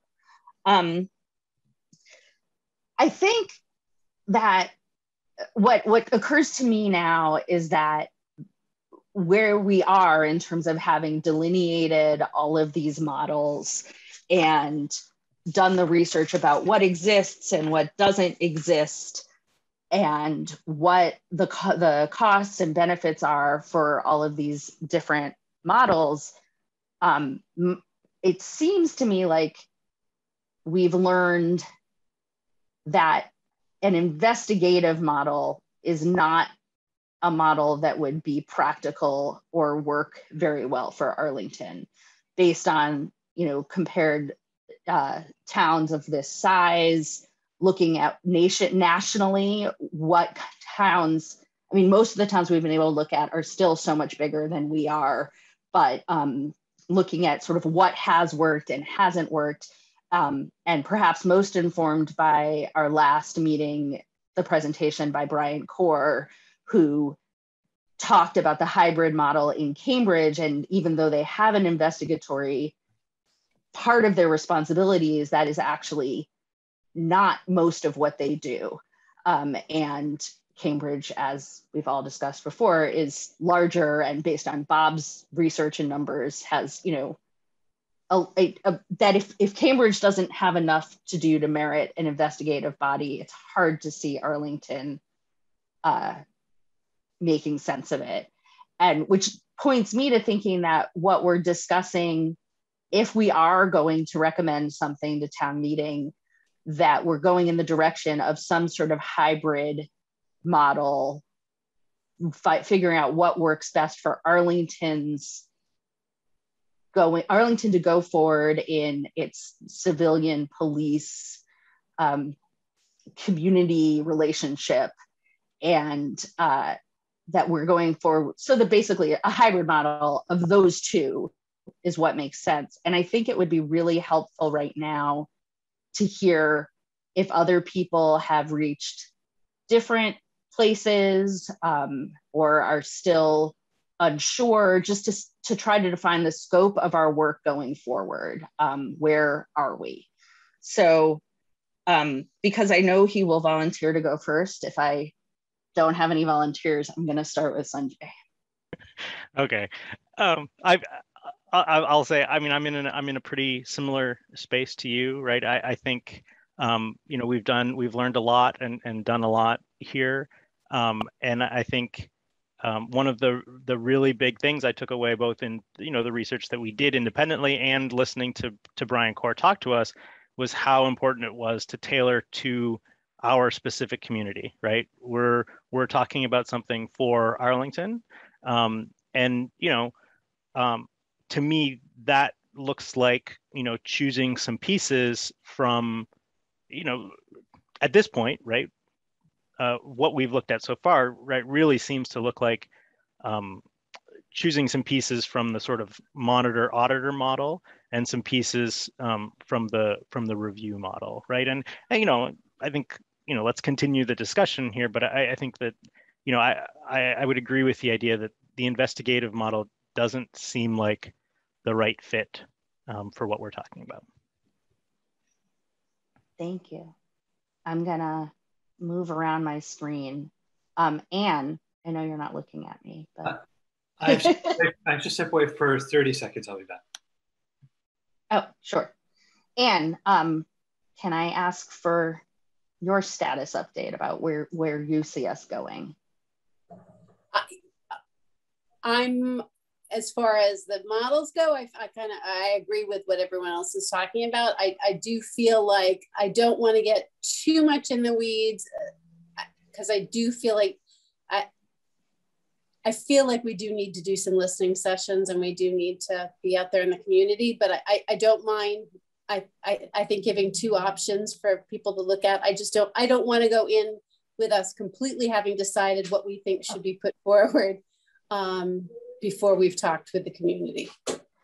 Um, I think that what what occurs to me now is that where we are in terms of having delineated all of these models and done the research about what exists and what doesn't exist and what the, co- the costs and benefits are for all of these different models um, it seems to me like we've learned that an investigative model is not a model that would be practical or work very well for Arlington based on, you know, compared uh, towns of this size, looking at nation nationally, what towns, I mean, most of the towns we've been able to look at are still so much bigger than we are, but um, looking at sort of what has worked and hasn't worked, um, and perhaps most informed by our last meeting, the presentation by Brian Corr, who talked about the hybrid model in Cambridge. And even though they have an investigatory part of their responsibility is that is actually not most of what they do. Um, and Cambridge, as we've all discussed before, is larger and based on Bob's research and numbers has, you know, a, a, a, that if, if Cambridge doesn't have enough to do to merit an investigative body, it's hard to see Arlington uh, making sense of it. And which points me to thinking that what we're discussing, if we are going to recommend something to town meeting, that we're going in the direction of some sort of hybrid model, fi- figuring out what works best for Arlington's going Arlington to go forward in its civilian police um, community relationship and uh, that we're going for so that basically a hybrid model of those two is what makes sense. And i think it would be really helpful right now to hear if other people have reached different places um, or are still unsure just to, to try to define the scope of our work going forward. Um, where are we? So um, because i know he will volunteer to go first if i don't have any volunteers i'm going to start with sanjay. Okay. Um, I've, I, I- I'll say, I mean, I'm in an, I'm in a pretty similar space to you, right? I, I think, um, you know, we've done, we've learned a lot and, and done a lot here. Um, and I think, um, one of the, the really big things I took away both in, you know, the research that we did independently and listening to, to Brian Corr talk to us was how important it was to tailor to our specific community, right? We're we're talking about something for Arlington, um, and you know, um, to me that looks like you know choosing some pieces from, you know, at this point, right? Uh, what we've looked at so far, right, really seems to look like um, choosing some pieces from the sort of monitor auditor model and some pieces um, from the from the review model, right? And, and, you know, I think you know let's continue the discussion here, but I, I think that you know I, I I would agree with the idea that the investigative model doesn't seem like the right fit um, for what we're talking about. Thank you. I'm gonna move around my screen. Um, Anne, I know you're not looking at me, but. Uh, I've, just, I've just stepped away for 30 seconds. I'll be back. Oh, sure. Anne, um, can I ask for your status update about where, where you see us going? I, I'm, as far as the models go, I, I kind of, I agree with what everyone else is talking about. I, I do feel like I don't want to get too much in the weeds because uh, I do feel like I, I feel like we do need to do some listening sessions and we do need to be out there in the community, but I, I don't mind. I, I, I think giving two options for people to look at. I just don't, I don't want to go in with us completely having decided what we think should be put forward um, before we've talked with the community.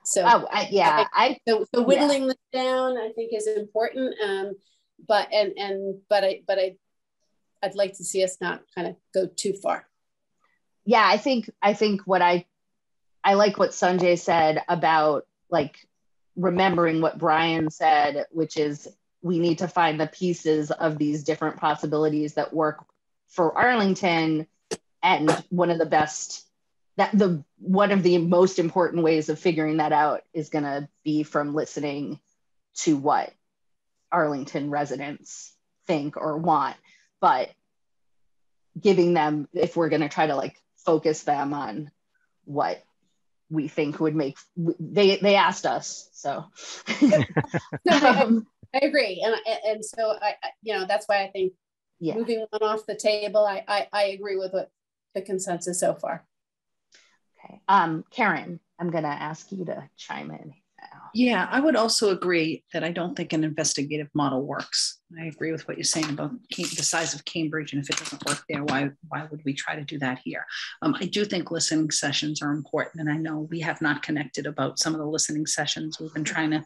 So oh, I, yeah, I, so, so whittling yeah. this down, I think is important. Um, but and and but I but I I'd like to see us not kind of go too far yeah, I think I think what I I like what Sanjay said about like remembering what Brian said, which is we need to find the pieces of these different possibilities that work for Arlington. And one of the best that the one of the most important ways of figuring that out is going to be from listening to what Arlington residents think or want, but giving them if we're going to try to like focus them on what we think would make they they asked us so. Um, I, agree and and so I you know that's why I think yeah. moving one off the table I, I I agree with what the consensus so far okay um Karen I'm gonna ask you to chime in yeah, I would also agree that I don't think an investigative model works. I agree with what you're saying about the size of Cambridge, and if it doesn't work there, why why would we try to do that here? Um, I do think listening sessions are important, and I know we have not connected about some of the listening sessions. We've been trying to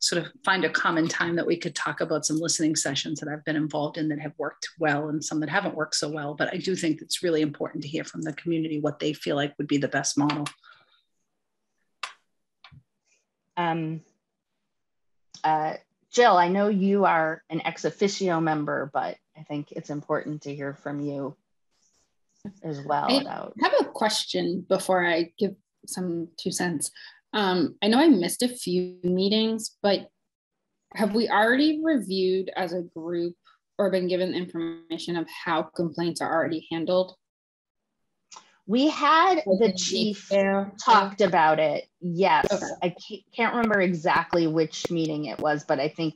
sort of find a common time that we could talk about some listening sessions that I've been involved in that have worked well, and some that haven't worked so well. But I do think it's really important to hear from the community what they feel like would be the best model. Um, uh, Jill, I know you are an ex officio member, but I think it's important to hear from you as well. I about... have a question before I give some two cents. Um, I know I missed a few meetings, but have we already reviewed as a group or been given information of how complaints are already handled? We had the chief talked about it. Yes. Okay. I can't remember exactly which meeting it was, but I think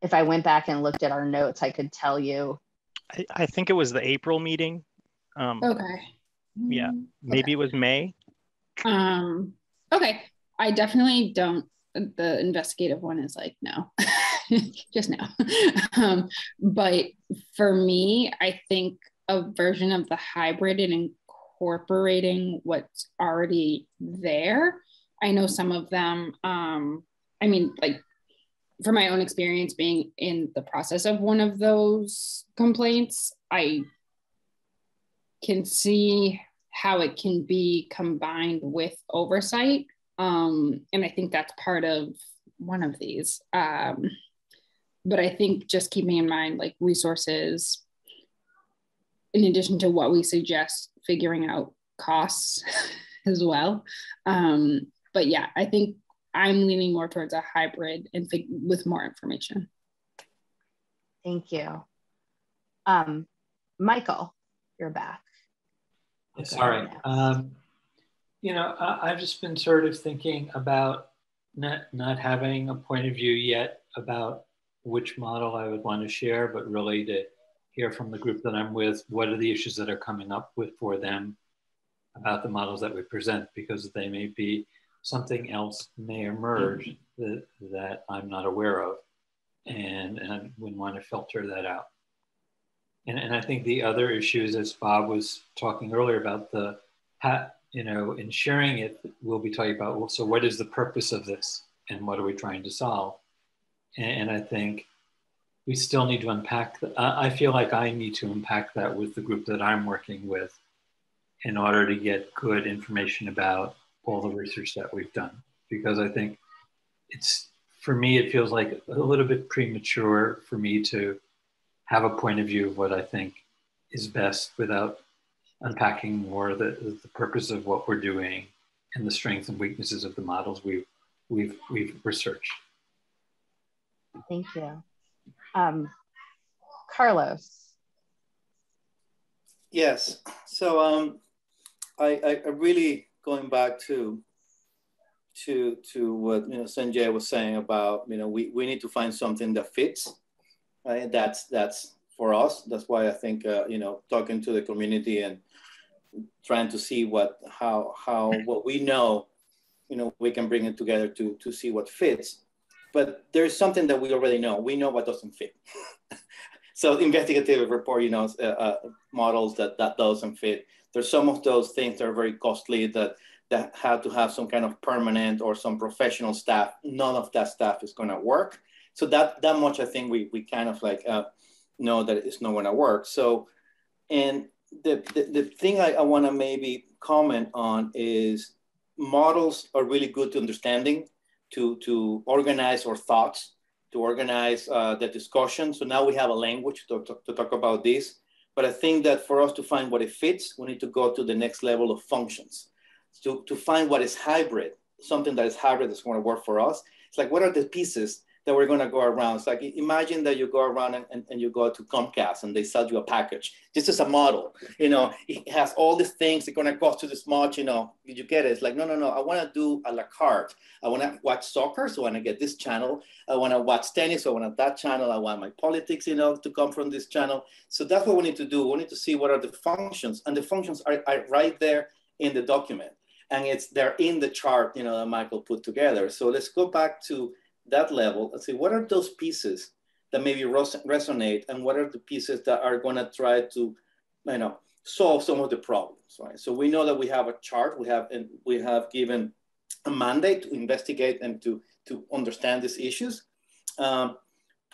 if I went back and looked at our notes, I could tell you. I, I think it was the April meeting. Um, okay. Yeah. Mm, maybe okay. it was May. Um, okay. I definitely don't. The investigative one is like, no, just no. um, but for me, I think a version of the hybrid and incorporating what's already there. I know some of them, um, I mean, like from my own experience being in the process of one of those complaints, I can see how it can be combined with oversight. Um, and I think that's part of one of these. Um, but I think just keeping in mind like resources, in addition to what we suggest figuring out costs as well. Um, but yeah, I think I'm leaning more towards a hybrid and fig- with more information. Thank you. Um, Michael, you're back. Okay. Sorry. Um, you know, I, have just been sort of thinking about not, not having a point of view yet about which model I would want to share, but really to hear from the group that I'm with, what are the issues that are coming up with for them about the models that we present, because they may be something else may emerge that, that I'm not aware of and, and wouldn't want to filter that out. And, and I think the other issues, as Bob was talking earlier about the, you know, in sharing it, we'll be talking about, well, so what is the purpose of this and what are we trying to solve? And, and I think we still need to unpack, the, I feel like I need to unpack that with the group that I'm working with in order to get good information about all the research that we've done. Because I think it's, for me, it feels like a little bit premature for me to have a point of view of what I think is best without unpacking more the, the purpose of what we're doing and the strengths and weaknesses of the models we've, we've, we've researched. Thank you. Um, Carlos. Yes. So um, I, I, really going back to to to what you know Sanjay was saying about you know we, we need to find something that fits. Right? That's that's for us. That's why I think uh, you know talking to the community and trying to see what how how what we know you know we can bring it together to to see what fits but there's something that we already know. We know what doesn't fit. so investigative report, you know, uh, uh, models that that doesn't fit. There's some of those things that are very costly that that have to have some kind of permanent or some professional staff. None of that stuff is going to work. So that that much, I think we we kind of like uh, know that it's not going to work. So, and the the, the thing I, I want to maybe comment on is models are really good to understanding to, to organize our thoughts, to organize uh, the discussion. So now we have a language to, to, to, talk about this. But I think that for us to find what it fits, we need to go to the next level of functions. To, to find what is hybrid, something that is hybrid that's going to work for us. It's like, what are the pieces that we're going to go around. It's like imagine that you go around and, and, and, you go to Comcast and they sell you a package. This is a model. You know, it has all these things. It's going to cost you this much. You know, you get it? It's like no, no, no. I want to do a la carte. I want to watch soccer, so I want to get this channel. I want to watch tennis, so I want that channel. I want my politics, you know, to come from this channel. So that's what we need to do. We need to see what are the functions, and the functions are, are right there in the document and it's they're in the chart you know that michael put together so let's go back to that level and say, what are those pieces that maybe resonate and what are the pieces that are going to try to, you know, solve some of the problems, right? So we know that we have a chart, we have, and we have given a mandate to investigate and to, to understand these issues. Um,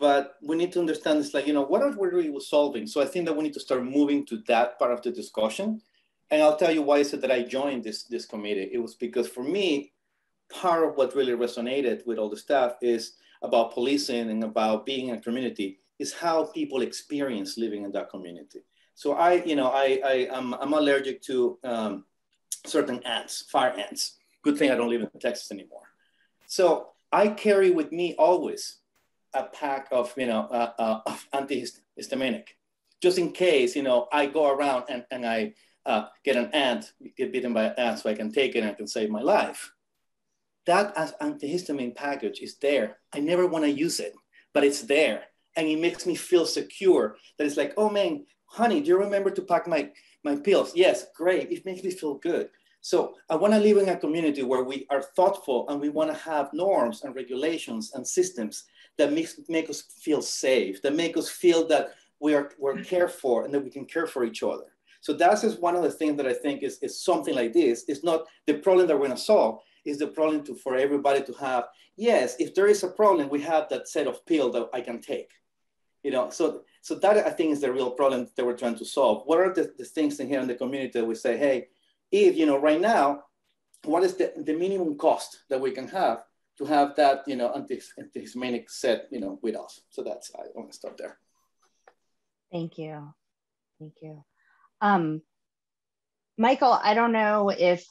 but we need to understand it's like, you know, what are we really solving? So I think that we need to start moving to that part of the discussion. And I'll tell you why is it that I joined this, this committee. It was because for me, part of what really resonated with all the staff is about policing and about being in a community is how people experience living in that community. So I, you know, I, I I'm, I'm allergic to um, certain ants, fire ants. Good thing I don't live in Texas anymore. So I carry with me always a pack of, you know, uh, uh, of antihistaminic, just in case, you know, I go around and, and I uh, get an ant, get bitten by an ant so I can take it and I can save my life that antihistamine package is there. I never want to use it, but it's there. And it makes me feel secure that it's like, oh man, honey, do you remember to pack my, my pills? Yes, great. It makes me feel good. So I want to live in a community where we are thoughtful and we want to have norms and regulations and systems that makes, make us feel safe, that make us feel that we are we're cared for and that we can care for each other. So that's just one of the things that I think is, is something like this. It's not the problem that we're going to solve is the problem to, for everybody to have, yes, if there is a problem, we have that set of pill that I can take. You know, so so that I think is the real problem that we're trying to solve. What are the, the things in here in the community that we say, hey, if you know right now, what is the, the minimum cost that we can have to have that you know antihistaminic set you know with us? So that's I want to stop there. Thank you, thank you, um, Michael. I don't know if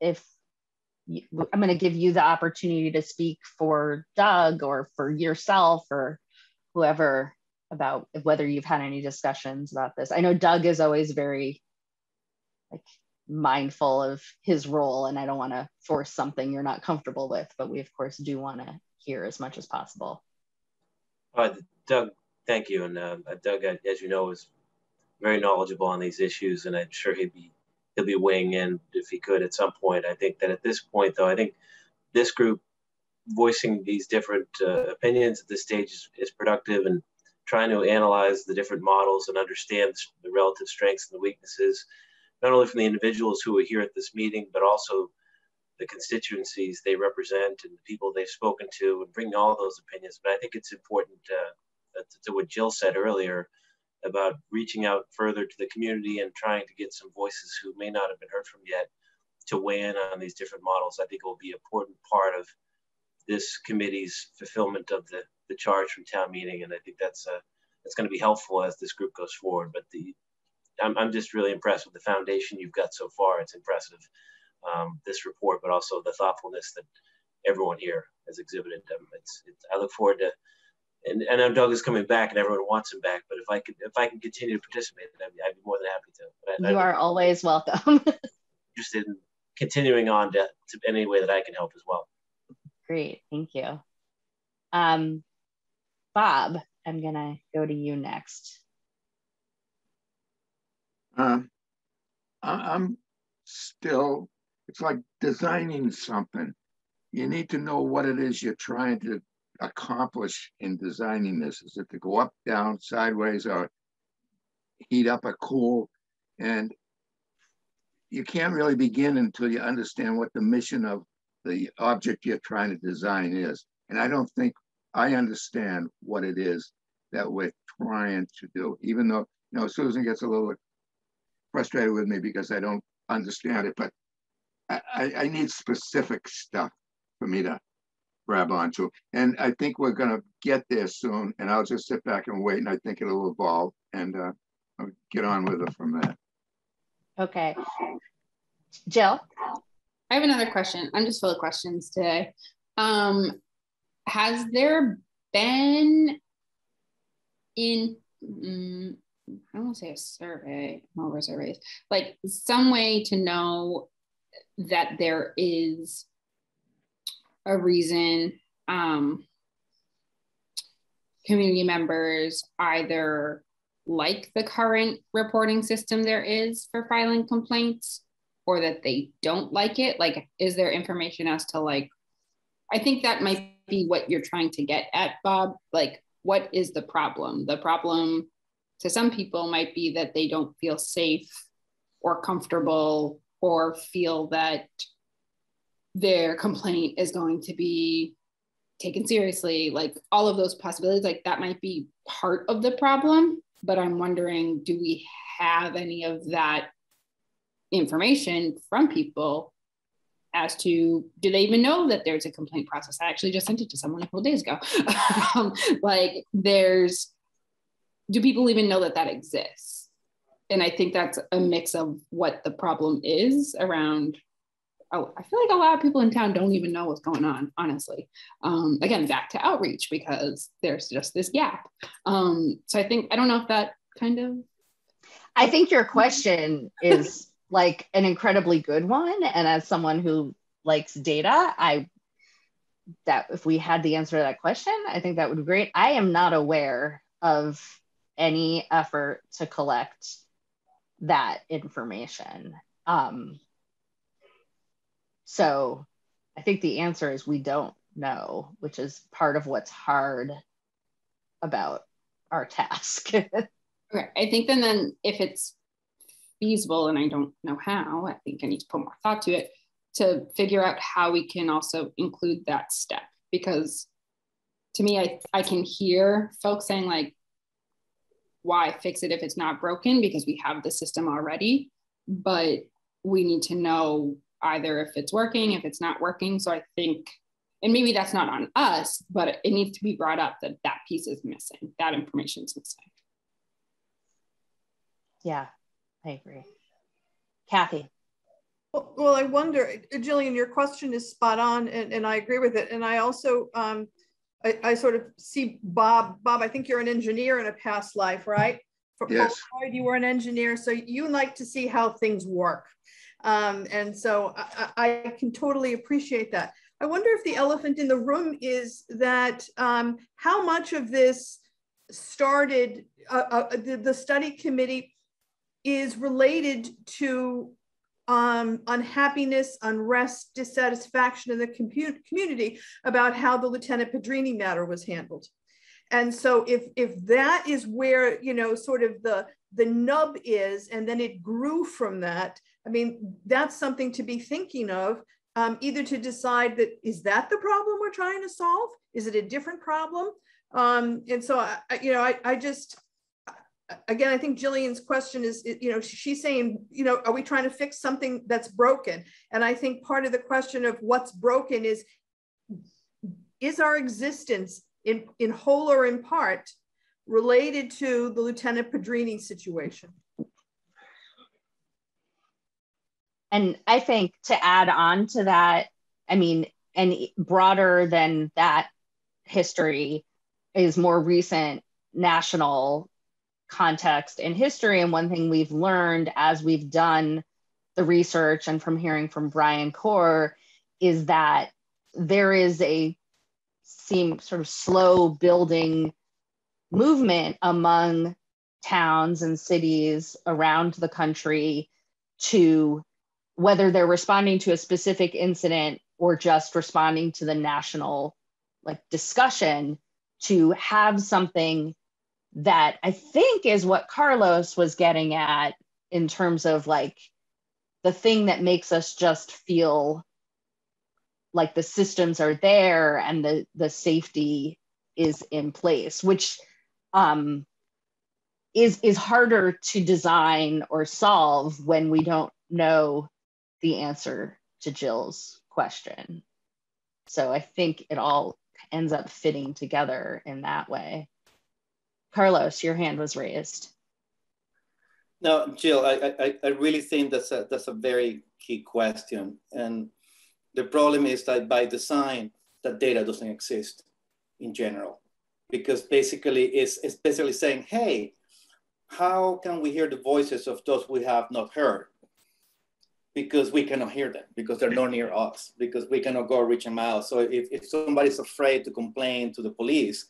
if I'm going to give you the opportunity to speak for Doug or for yourself or whoever about whether you've had any discussions about this. I know Doug is always very like mindful of his role and I don't want to force something you're not comfortable with, but we of course do want to hear as much as possible. Uh, Doug, thank you. And uh, Doug, as you know, is very knowledgeable on these issues, and I'm sure he'd be he'll be weighing in if he could at some point. I think that at this point, though, I think this group voicing these different uh, opinions at this stage is, is, productive and trying to analyze the different models and understand the relative strengths and the weaknesses, not only from the individuals who are here at this meeting, but also the constituencies they represent and the people they've spoken to and bring all those opinions. But I think it's important uh, to what Jill said earlier about reaching out further to the community and trying to get some voices who may not have been heard from yet to weigh in on these different models. I think it will be an important part of this committee's fulfillment of the, the charge from town meeting. And I think that's, uh, that's going to be helpful as this group goes forward. But the, I'm, I'm just really impressed with the foundation you've got so far. It's impressive, um, this report, but also the thoughtfulness that everyone here has exhibited. Um, it's, it's, I look forward to and, and I know Doug is coming back and everyone wants him back, but if I can if I can continue to participate, I'd be, I'd be more than happy to. But I, you I, are always welcome. interested in continuing on to, to any way that I can help as well. Great, thank you. Um, Bob, I'm gonna go to you next. Um, I'm still, it's like designing something. You need to know what it is you're trying to accomplish in designing this? Is it to go up, down, sideways, or heat up or cool? And you can't really begin until you understand what the mission of the object you're trying to design is. And I don't think I understand what it is that we're trying to do, even though, you know, Susan gets a little frustrated with me because I don't understand it, but I, I need specific stuff for me to grab onto. And I think we're going to get there soon. And I'll just sit back and wait. And I think it'll evolve and uh, I'll get on with it from there. Okay. Jill? I have another question. I'm just full of questions today. Um, has there been in, um, I don't want to say a survey, over surveys, like some way to know that there is a reason um, community members either like the current reporting system there is for filing complaints or that they don't like it. Like is there information as to like i think that might be what you're trying to get at bob. Like what is the problem? The problem to some people might be that they don't feel safe or comfortable or feel that their complaint is going to be taken seriously like all of those possibilities like that might be part of the problem. But i'm wondering do we have any of that information from people as to do they even know that there's a complaint process? I actually just sent it to someone a couple days ago. Um, like there's do people even know that that exists? And i think that's a mix of what the problem is around I feel like a lot of people in town don't even know what's going on, honestly. Um, again, back to outreach because there's just this gap. Um, so I think, I don't know if that kind of. I think your question is like an incredibly good one. And as someone who likes data, I that if we had the answer to that question, I think that would be great. I am not aware of any effort to collect that information. Um, so I think the answer is we don't know, which is part of what's hard about our task. okay. I think then then if it's feasible and I don't know how, I think I need to put more thought to it to figure out how we can also include that step because to me I, I can hear folks saying like why fix it if it's not broken because we have the system already but we need to know either if it's working, if it's not working. So I think, and maybe that's not on us, but it needs to be brought up that that piece is missing, that information is missing. Yeah, I agree. Kathy. Well, I wonder, Jillian, your question is spot on, and, and I agree with it. And I also, um, I, I, sort of see Bob. Bob, I think you're an engineer in a past life, right? For yes. Polaroid, you were an engineer, so you like to see how things work. Um, and so I, I, can totally appreciate that. I wonder if the elephant in the room is that um, how much of this started, uh, uh, the, the study committee is related to um, unhappiness, unrest, dissatisfaction in the community about how the Lieutenant Pedrini matter was handled. And so if, if that is where, you know, sort of the, the nub is, and then it grew from that, I mean, that's something to be thinking of, um, either to decide that, is that the problem we're trying to solve? Is it a different problem? Um, and so, I, you know, I, I just, again, I think Jillian's question is, you know, she's saying, you know, are we trying to fix something that's broken? And I think part of the question of what's broken is, is our existence in, in whole or in part related to the Lieutenant Pedrini situation? And I think to add on to that, I mean, and broader than that history is more recent national context and history. And one thing we've learned as we've done the research and from hearing from Brian Corr is that there is a seem sort of slow building movement among towns and cities around the country to whether they're responding to a specific incident or just responding to the national like discussion to have something that I think is what Carlos was getting at in terms of like the thing that makes us just feel like the systems are there and the the safety is in place which um is is harder to design or solve when we don't know the answer to Jill's question so i think it all ends up fitting together in that way Carlos, your hand was raised. No, Jill, I, I, I really think that's a, that's a very key question. And the problem is that by design, that data doesn't exist in general, because basically it's, it's basically saying, hey, how can we hear the voices of those we have not heard? Because we cannot hear them, because they're not near us, because we cannot go reach them out. So if, if somebody's afraid to complain to the police,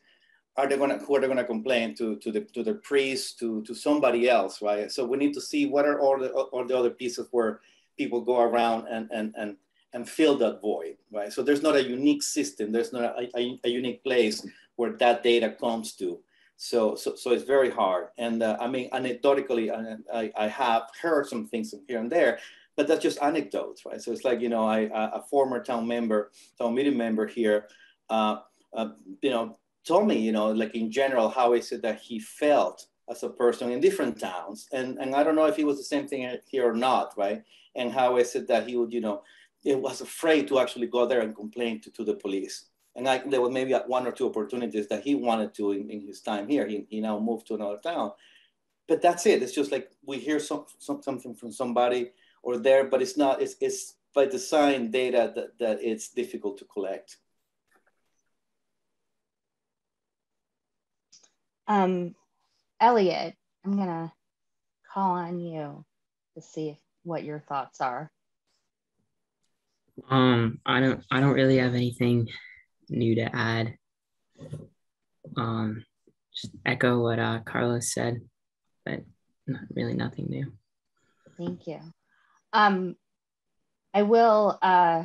are they gonna who are they gonna complain to to the to the priest to to somebody else, right? So we need to see what are all the all the other pieces where people go around and and and and fill that void, right? So there's not a unique system. There's not a, a, a unique place where that data comes to. So so so it's very hard. And uh, I mean, anecdotally, I, I have heard some things here and there, but that's just anecdotes, right? So it's like you know, I a former town member, town meeting member here. Uh, uh, you know, told me, you know, like in general, how is it that he felt as a person in different towns. And, and I don't know if it was the same thing here or not, right? And how is it that he would, you know, it was afraid to actually go there and complain to, to the police. And I, there was maybe one or two opportunities that he wanted to in, in his time here. He, he now moved to another town. But that's it. It's just like we hear some, some, something from somebody or there, but it's not, it's, it's by design data that, that it's difficult to collect. Um, Elliot, I'm gonna call on you to see what your thoughts are. Um, I don't, I don't really have anything new to add. Um, just echo what uh, Carlos said, but not really nothing new. Thank you. Um, I will uh,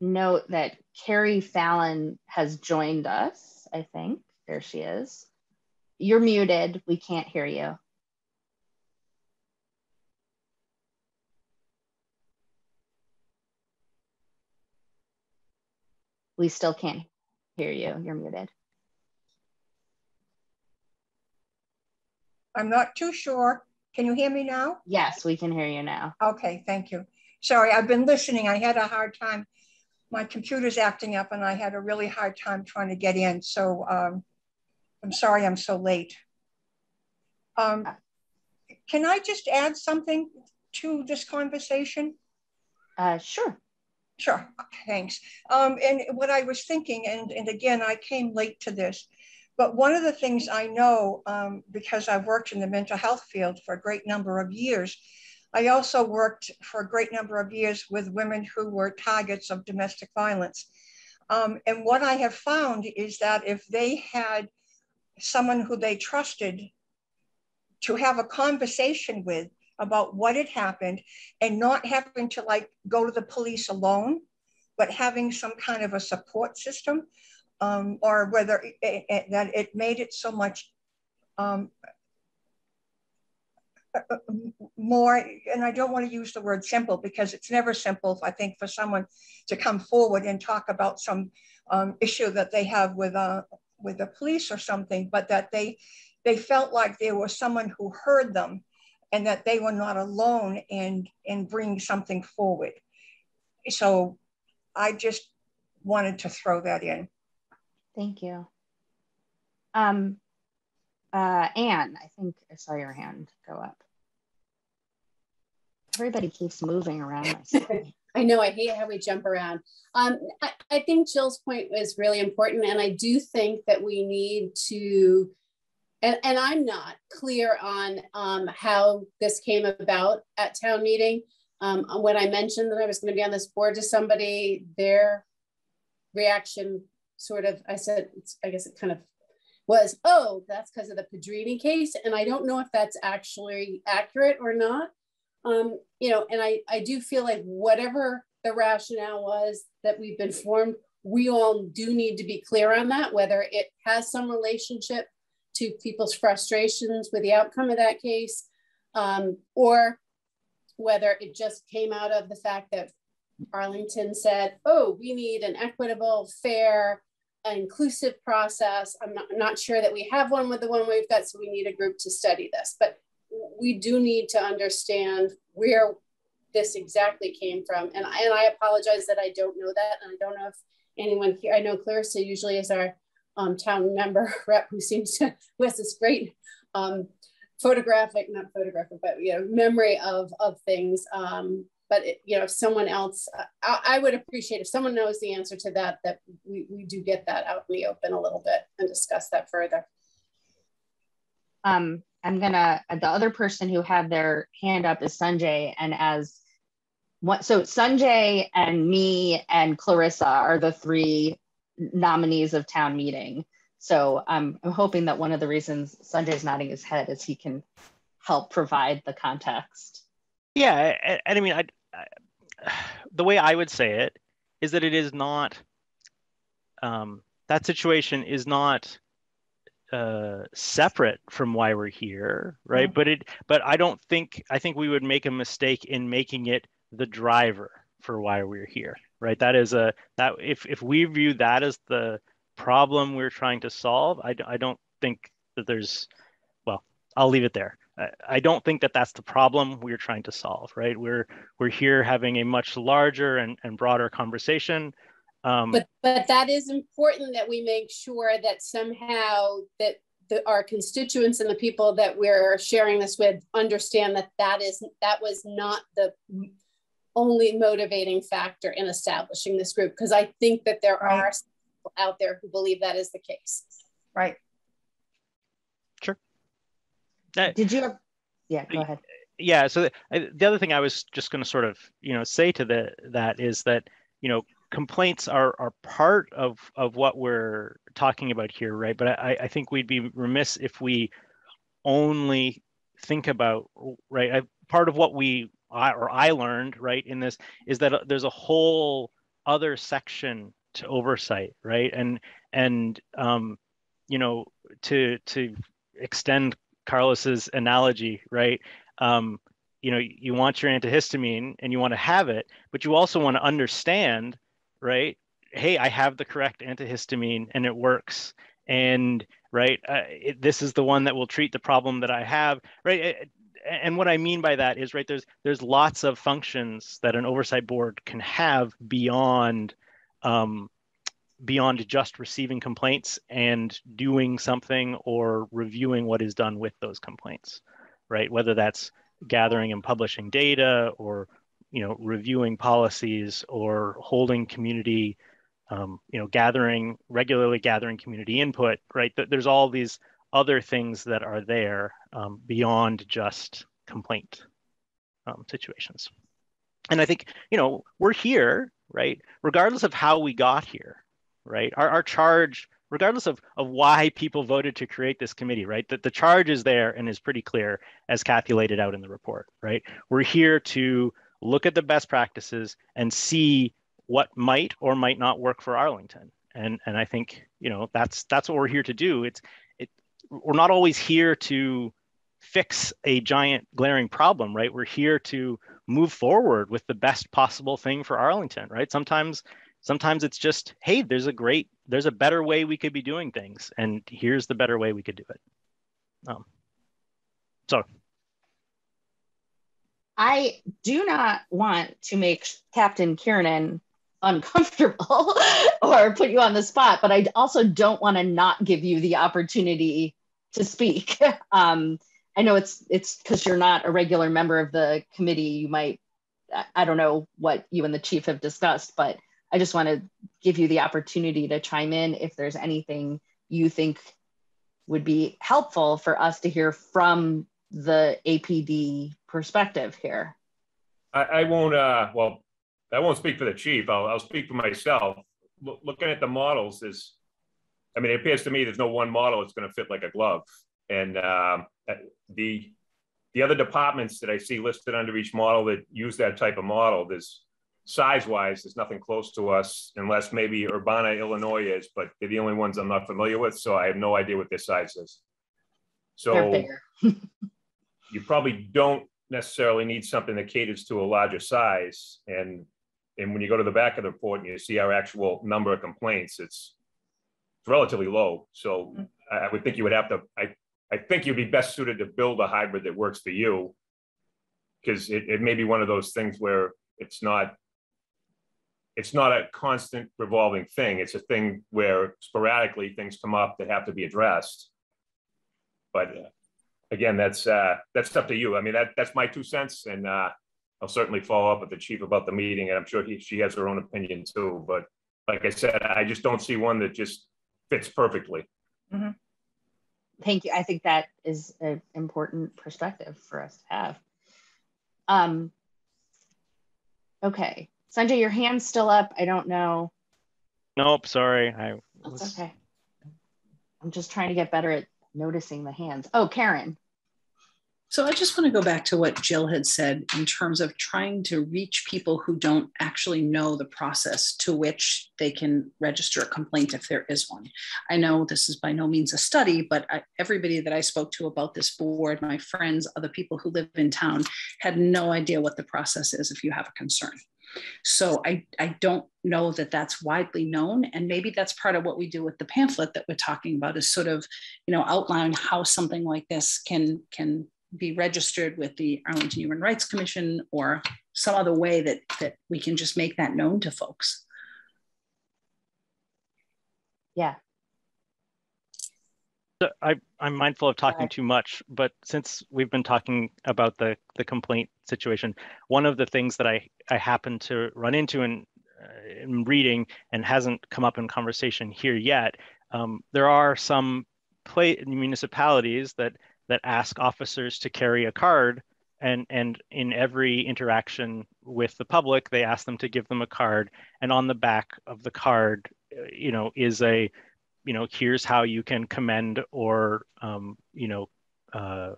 note that Carrie Fallon has joined us. I think. There she is. You're muted. We can't hear you. We still can't hear you. You're muted. I'm not too sure. Can you hear me now? Yes, we can hear you now. Okay, thank you. Sorry, I've been listening. I had a hard time my computer's acting up and I had a really hard time trying to get in. So um, I'm sorry I'm so late. Um, can I just add something to this conversation? Uh, sure. Sure, thanks. Um, and what I was thinking, and, and again, I came late to this, but one of the things I know, um, because I've worked in the mental health field for a great number of years, I also worked for a great number of years with women who were targets of domestic violence. Um, and what I have found is that if they had someone who they trusted to have a conversation with about what had happened and not having to like go to the police alone, but having some kind of a support system um, or whether it, it, that it made it so much um, more, and I don't want to use the word simple because it's never simple, I think, for someone to come forward and talk about some um, issue that they have with, uh, with the police or something, but that they, they felt like there was someone who heard them and that they were not alone in, in bringing something forward. So I just wanted to throw that in. Thank you. Um, uh, Anne, I think I saw your hand go up. Everybody keeps moving around. I know, I hate how we jump around. Um, I, I think Jill's point was really important. And I do think that we need to, and, and I'm not clear on um, how this came about at town meeting. Um, when I mentioned that I was going to be on this board to somebody, their reaction sort of, I said, I guess it kind of was, oh, that's because of the Pedrini case. And I don't know if that's actually accurate or not. Um, you know, and I, I do feel like whatever the rationale was that we've been formed, we all do need to be clear on that, whether it has some relationship to people's frustrations with the outcome of that case, um, or whether it just came out of the fact that Arlington said, oh, we need an equitable, fair, inclusive process. I'm not, I'm not sure that we have one with the one we've got, so we need a group to study this. But we do need to understand where this exactly came from. And, and I apologize that I don't know that. And I don't know if anyone here, I know Clarissa usually is our um, town member rep who seems to, who has this great um, photographic, not photographic, but you know, memory of, of things. Um, but it, you know, if someone else, I, I, would appreciate if someone knows the answer to that, that we, we do get that out in the open a little bit and discuss that further. Um, I'm gonna, the other person who had their hand up is Sanjay and as what, so Sanjay and me and Clarissa are the three nominees of town meeting. So um, I'm hoping that one of the reasons Sanjay's nodding his head is he can help provide the context. Yeah, and, I mean, I, I, the way I would say it is that it is not um, that situation is not uh, separate from why we're here, right? But it, but I don't think I think we would make a mistake in making it the driver for why we're here, right? That is a that if if we view that as the problem we're trying to solve, I, I don't think that there's well, I'll leave it there. I don't think that that's the problem we're trying to solve, right? We're we're here having a much larger and, and broader conversation. Um, but but that is important that we make sure that somehow that the, our constituents and the people that we're sharing this with understand that that is that was not the only motivating factor in establishing this group because I think that there right. are people out there who believe that is the case. Right. Did you? Have, yeah, go ahead. Yeah. So the, the other thing I was just going to sort of you know say to the that is that you know complaints are are part of of what we're talking about here, right? But I, I think we'd be remiss if we only think about right. I, part of what we I, or I learned right in this is that uh, there's a whole other section to oversight, right? And and um, you know to to extend Carlos's analogy, right? Um, you know, you want your antihistamine and you want to have it, but you also want to understand, right? Hey, I have the correct antihistamine and it works. And right, uh, it, this is the one that will treat the problem that I have, right? And what I mean by that is, right, there's there's lots of functions that an oversight board can have beyond um, beyond just receiving complaints and doing something or reviewing what is done with those complaints right whether that's gathering and publishing data or you know reviewing policies or holding community um, you know gathering regularly gathering community input right there's all these other things that are there um, beyond just complaint um, situations. And I think, you know, we're here, right? Regardless of how we got here, right? Our, our charge, regardless of, of why people voted to create this committee, right? That the charge is there and is pretty clear as Kathy laid it out in the report, right? We're here to look at the best practices and see what might or might not work for Arlington. And, and I think, you know, that's, that's what we're here to do. It's, it, we're not always here to fix a giant glaring problem, right? We're here to move forward with the best possible thing for Arlington, right? Sometimes sometimes it's just, hey, there's a great, there's a better way we could be doing things, and here's the better way we could do it. Um, so I do not want to make Captain Kiernan uncomfortable or put you on the spot, but I also don't want to not give you the opportunity to speak. Um, I know it's it's because you're not a regular member of the committee. You might, I don't know what you and the chief have discussed, but I just want to give you the opportunity to chime in if there's anything you think would be helpful for us to hear from the APD perspective here. I, I won't. Uh, well, I won't speak for the chief. I'll, I'll speak for myself. L- looking at the models is, I mean, it appears to me there's no one model that's going to fit like a glove. And um, the the other departments that I see listed under each model that use that type of model, there's size wise, there's nothing close to us unless maybe Urbana, Illinois is, but they're the only ones I'm not familiar with. So I have no idea what their size is. So you probably don't necessarily need something that caters to a larger size. And and when you go to the back of the report and you see our actual number of complaints, it's, it's relatively low. So mm-hmm. I, I would think you would have to, I, I think you'd be best suited to build a hybrid that works for you. Because it, it may be one of those things where it's not it's not a constant revolving thing. It's a thing where sporadically things come up that have to be addressed. But uh, again, that's uh, that's up to you. I mean, that that's my two cents, and uh, I'll certainly follow up with the chief about the meeting, and I'm sure he, she has her own opinion too. But like I said, I just don't see one that just fits perfectly. Mm -hmm. Thank you. I think that is an important perspective for us to have. Um, okay. Sanjay, your hand's still up. I don't know. Nope, sorry. I was... That's okay. I'm just trying to get better at noticing the hands. Oh, Karen. So I just want to go back to what Jill had said in terms of trying to reach people who don't actually know the process to which they can register a complaint if there is one. I know this is by no means a study, but I, everybody that I spoke to about this board, my friends, other people who live in town, had no idea what the process is if you have a concern. So I, I don't know that that's widely known. And maybe that's part of what we do with the pamphlet that we're talking about is sort of, you know, outline how something like this can, can be registered with the Arlington Human Rights Commission or some other way that, that we can just make that known to folks. Yeah, I, I'm mindful of talking too much, but since we've been talking about the, the complaint situation, one of the things that I, I happen to run into in, uh, in reading and hasn't come up in conversation here yet, um, there are some play municipalities that that ask officers to carry a card and and in every interaction with the public they ask them to give them a card. And on the back of the card uh, you know is a you know, here's how you can commend or, um, you know, uh,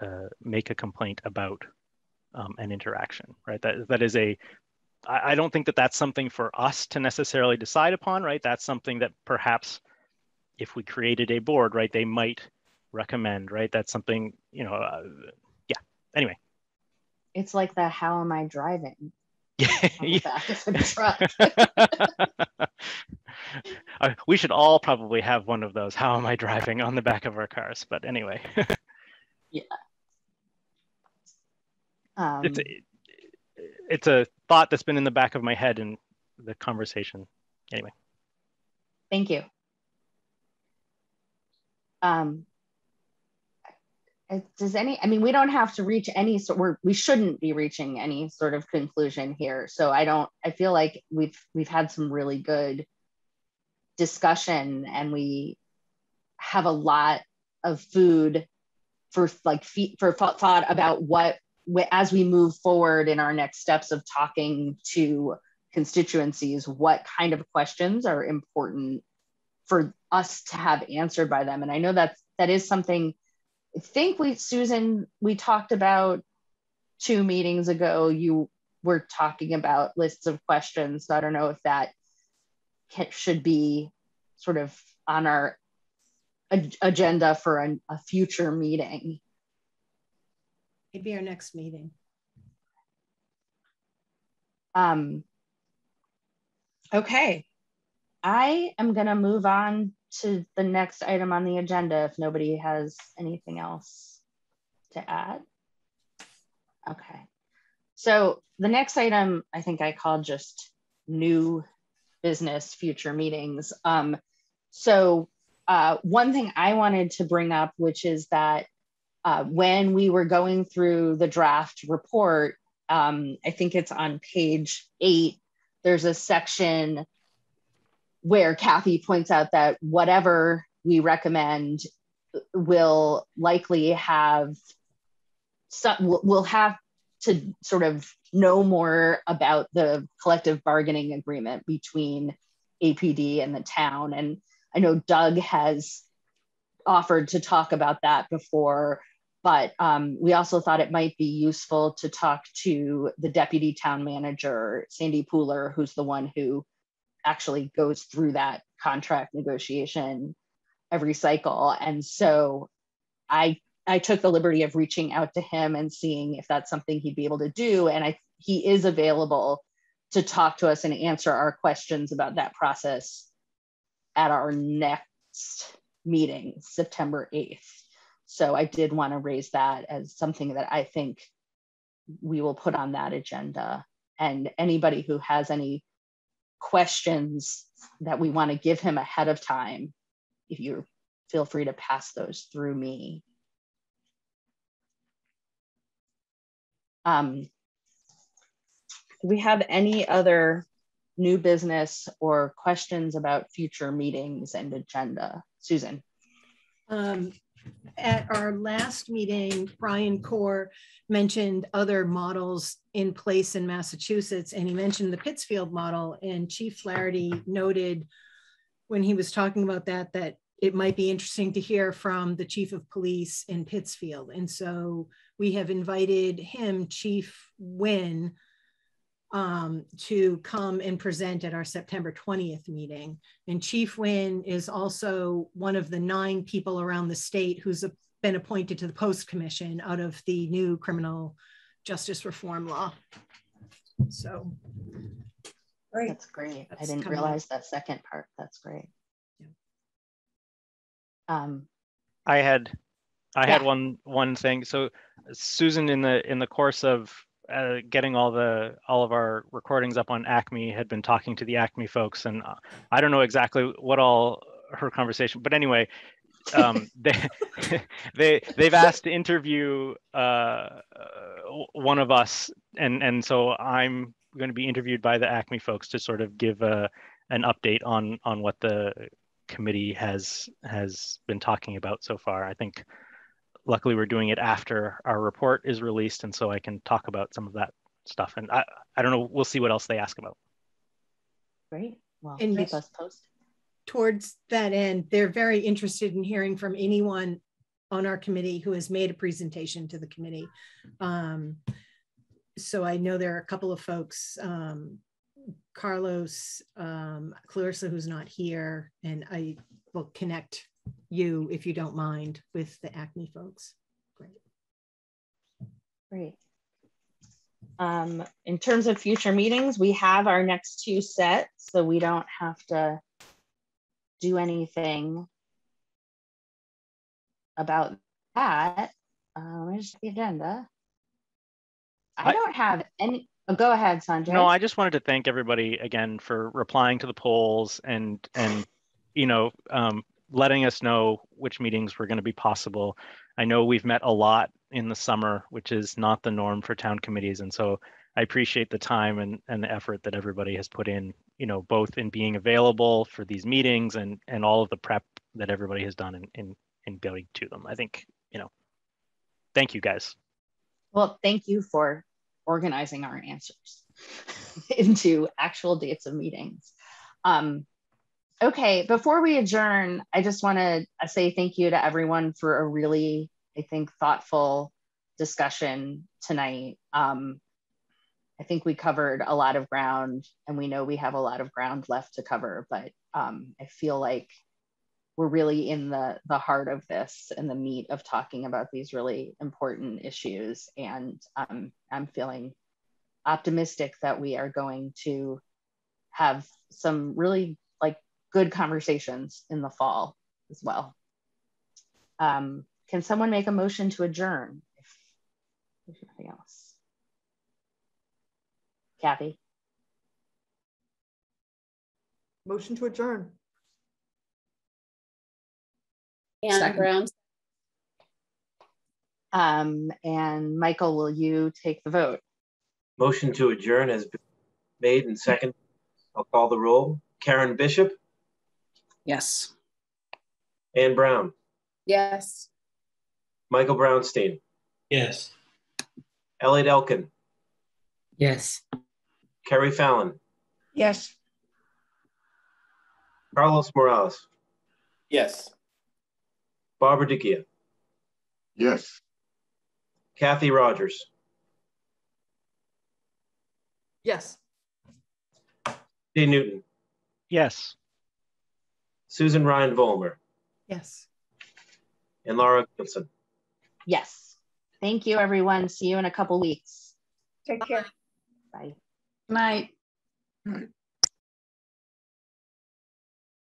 uh, make a complaint about um, an interaction, right? That, that is a, I, don't think that that's something for us to necessarily decide upon, right? That's something that perhaps if we created a board, right, they might recommend, right? That's something, you know, uh, yeah, anyway. It's like the how am I driving? Yeah. uh, we should all probably have one of those. How am I driving on the back of our cars? But anyway. yeah. Um, it's, a, it's a thought that's been in the back of my head in the conversation. Anyway. Thank you. Um, does any i mean we don't have to reach any sort we're, we shouldn't be reaching any sort of conclusion here so i don't i feel like we've we've had some really good discussion and we have a lot of food for like for thought about what as we move forward in our next steps of talking to constituencies, what kind of questions are important for us to have answered by them. And I know that's that is something I think we, Susan, we talked about two meetings ago. You were talking about lists of questions. So I don't know if that should be sort of on our agenda for a, a future meeting. Maybe our next meeting. Um, okay. I am going to move on to the next item on the agenda if nobody has anything else to add. Okay. So the next item I think I called just new business future meetings. Um, so uh, one thing I wanted to bring up, which is that uh, when we were going through the draft report, um, I think it's on page eight, there's a section where Kathy points out that whatever we recommend will likely have some, we'll have to sort of know more about the collective bargaining agreement between APD and the town. And I know Doug has offered to talk about that before, but um, we also thought it might be useful to talk to the deputy town manager, Sandy Pooler, who's the one who actually goes through that contract negotiation every cycle. And so I I took the liberty of reaching out to him and seeing if that's something he'd be able to do. And I he is available to talk to us and answer our questions about that process at our next meeting, September 8th. So I did want to raise that as something that I think we will put on that agenda. And anybody who has any questions that we want to give him ahead of time, if you feel free to pass those through me. Um, do we have any other new business or questions about future meetings and agenda? Susan. Um, at our last meeting, Brian Corr mentioned other models in place in Massachusetts, and he mentioned the Pittsfield model. And Chief Flaherty noted when he was talking about that that it might be interesting to hear from the chief of police in Pittsfield. And so we have invited him, Chief Wynn, um, to come and present at our September 20th meeting. And Chief Wynn is also one of the nine people around the state who's a, been appointed to the Post Commission out of the new criminal justice reform law. So. Great. That's great. That's I didn't realize up. that second part. That's great. Yeah. Um, I had, I yeah. had one one thing. So Susan, in the in the course of uh, getting all the all of our recordings up on ACMi had been talking to the ACMi folks, and uh, I don't know exactly what all her conversation, but anyway, um, they they they've asked to interview uh, uh, one of us, and and so I'm going to be interviewed by the ACMi folks to sort of give a an update on on what the committee has has been talking about so far. I think luckily we're doing it after our report is released and so i can talk about some of that stuff. And i, I don't know we'll see what else they ask about. Great. Well and keep us posted. towards that end they're very interested in hearing from anyone on our committee who has made a presentation to the committee. Um, so i know there are a couple of folks um, carlos um, clarissa who's not here and i will connect you, if you don't mind, with the ACMi folks. Great. Great. Um, in terms of future meetings, we have our next two set, so we don't have to do anything about that. Uh, where's the agenda? I, I don't have any. Oh, go ahead, Sanjay. No, I just wanted to thank everybody again for replying to the polls and and you know um, letting us know which meetings were going to be possible. I know we've met a lot in the summer, which is not the norm for town committees. And so I appreciate the time and, and the effort that everybody has put in, you know, both in being available for these meetings and, and all of the prep that everybody has done in, in, in going to them. I think, you know, thank you guys. Well, thank you for organizing our answers into actual dates of meetings. Um, okay, before we adjourn, I just want to say thank you to everyone for a really, I think, thoughtful discussion tonight. Um, I think we covered a lot of ground and we know we have a lot of ground left to cover, but um, I feel like we're really in the, the heart of this and the meat of talking about these really important issues. And um, I'm feeling optimistic that we are going to have some really good conversations in the fall as well. Um, can someone make a motion to adjourn if there's nothing else? Kathy? Motion to adjourn. Anna Second. Brown. Um, and Michael, will you take the vote? Motion to adjourn has been made and second. I'll call the roll. Karen Bishop, Yes. Ann Brown, Yes. Michael Brownstein, Yes. Elliot Elkin, Yes. Kerry Fallon, Yes. Carlos Morales, Yes. Barbara Digia, Yes. Kathy Rogers, Yes. Jay Newton, Yes. Susan Ryan Vollmar, Yes. and Laura Gilson. Yes. Thank you, everyone. See you in a couple weeks. Take care. Bye. Night. Right.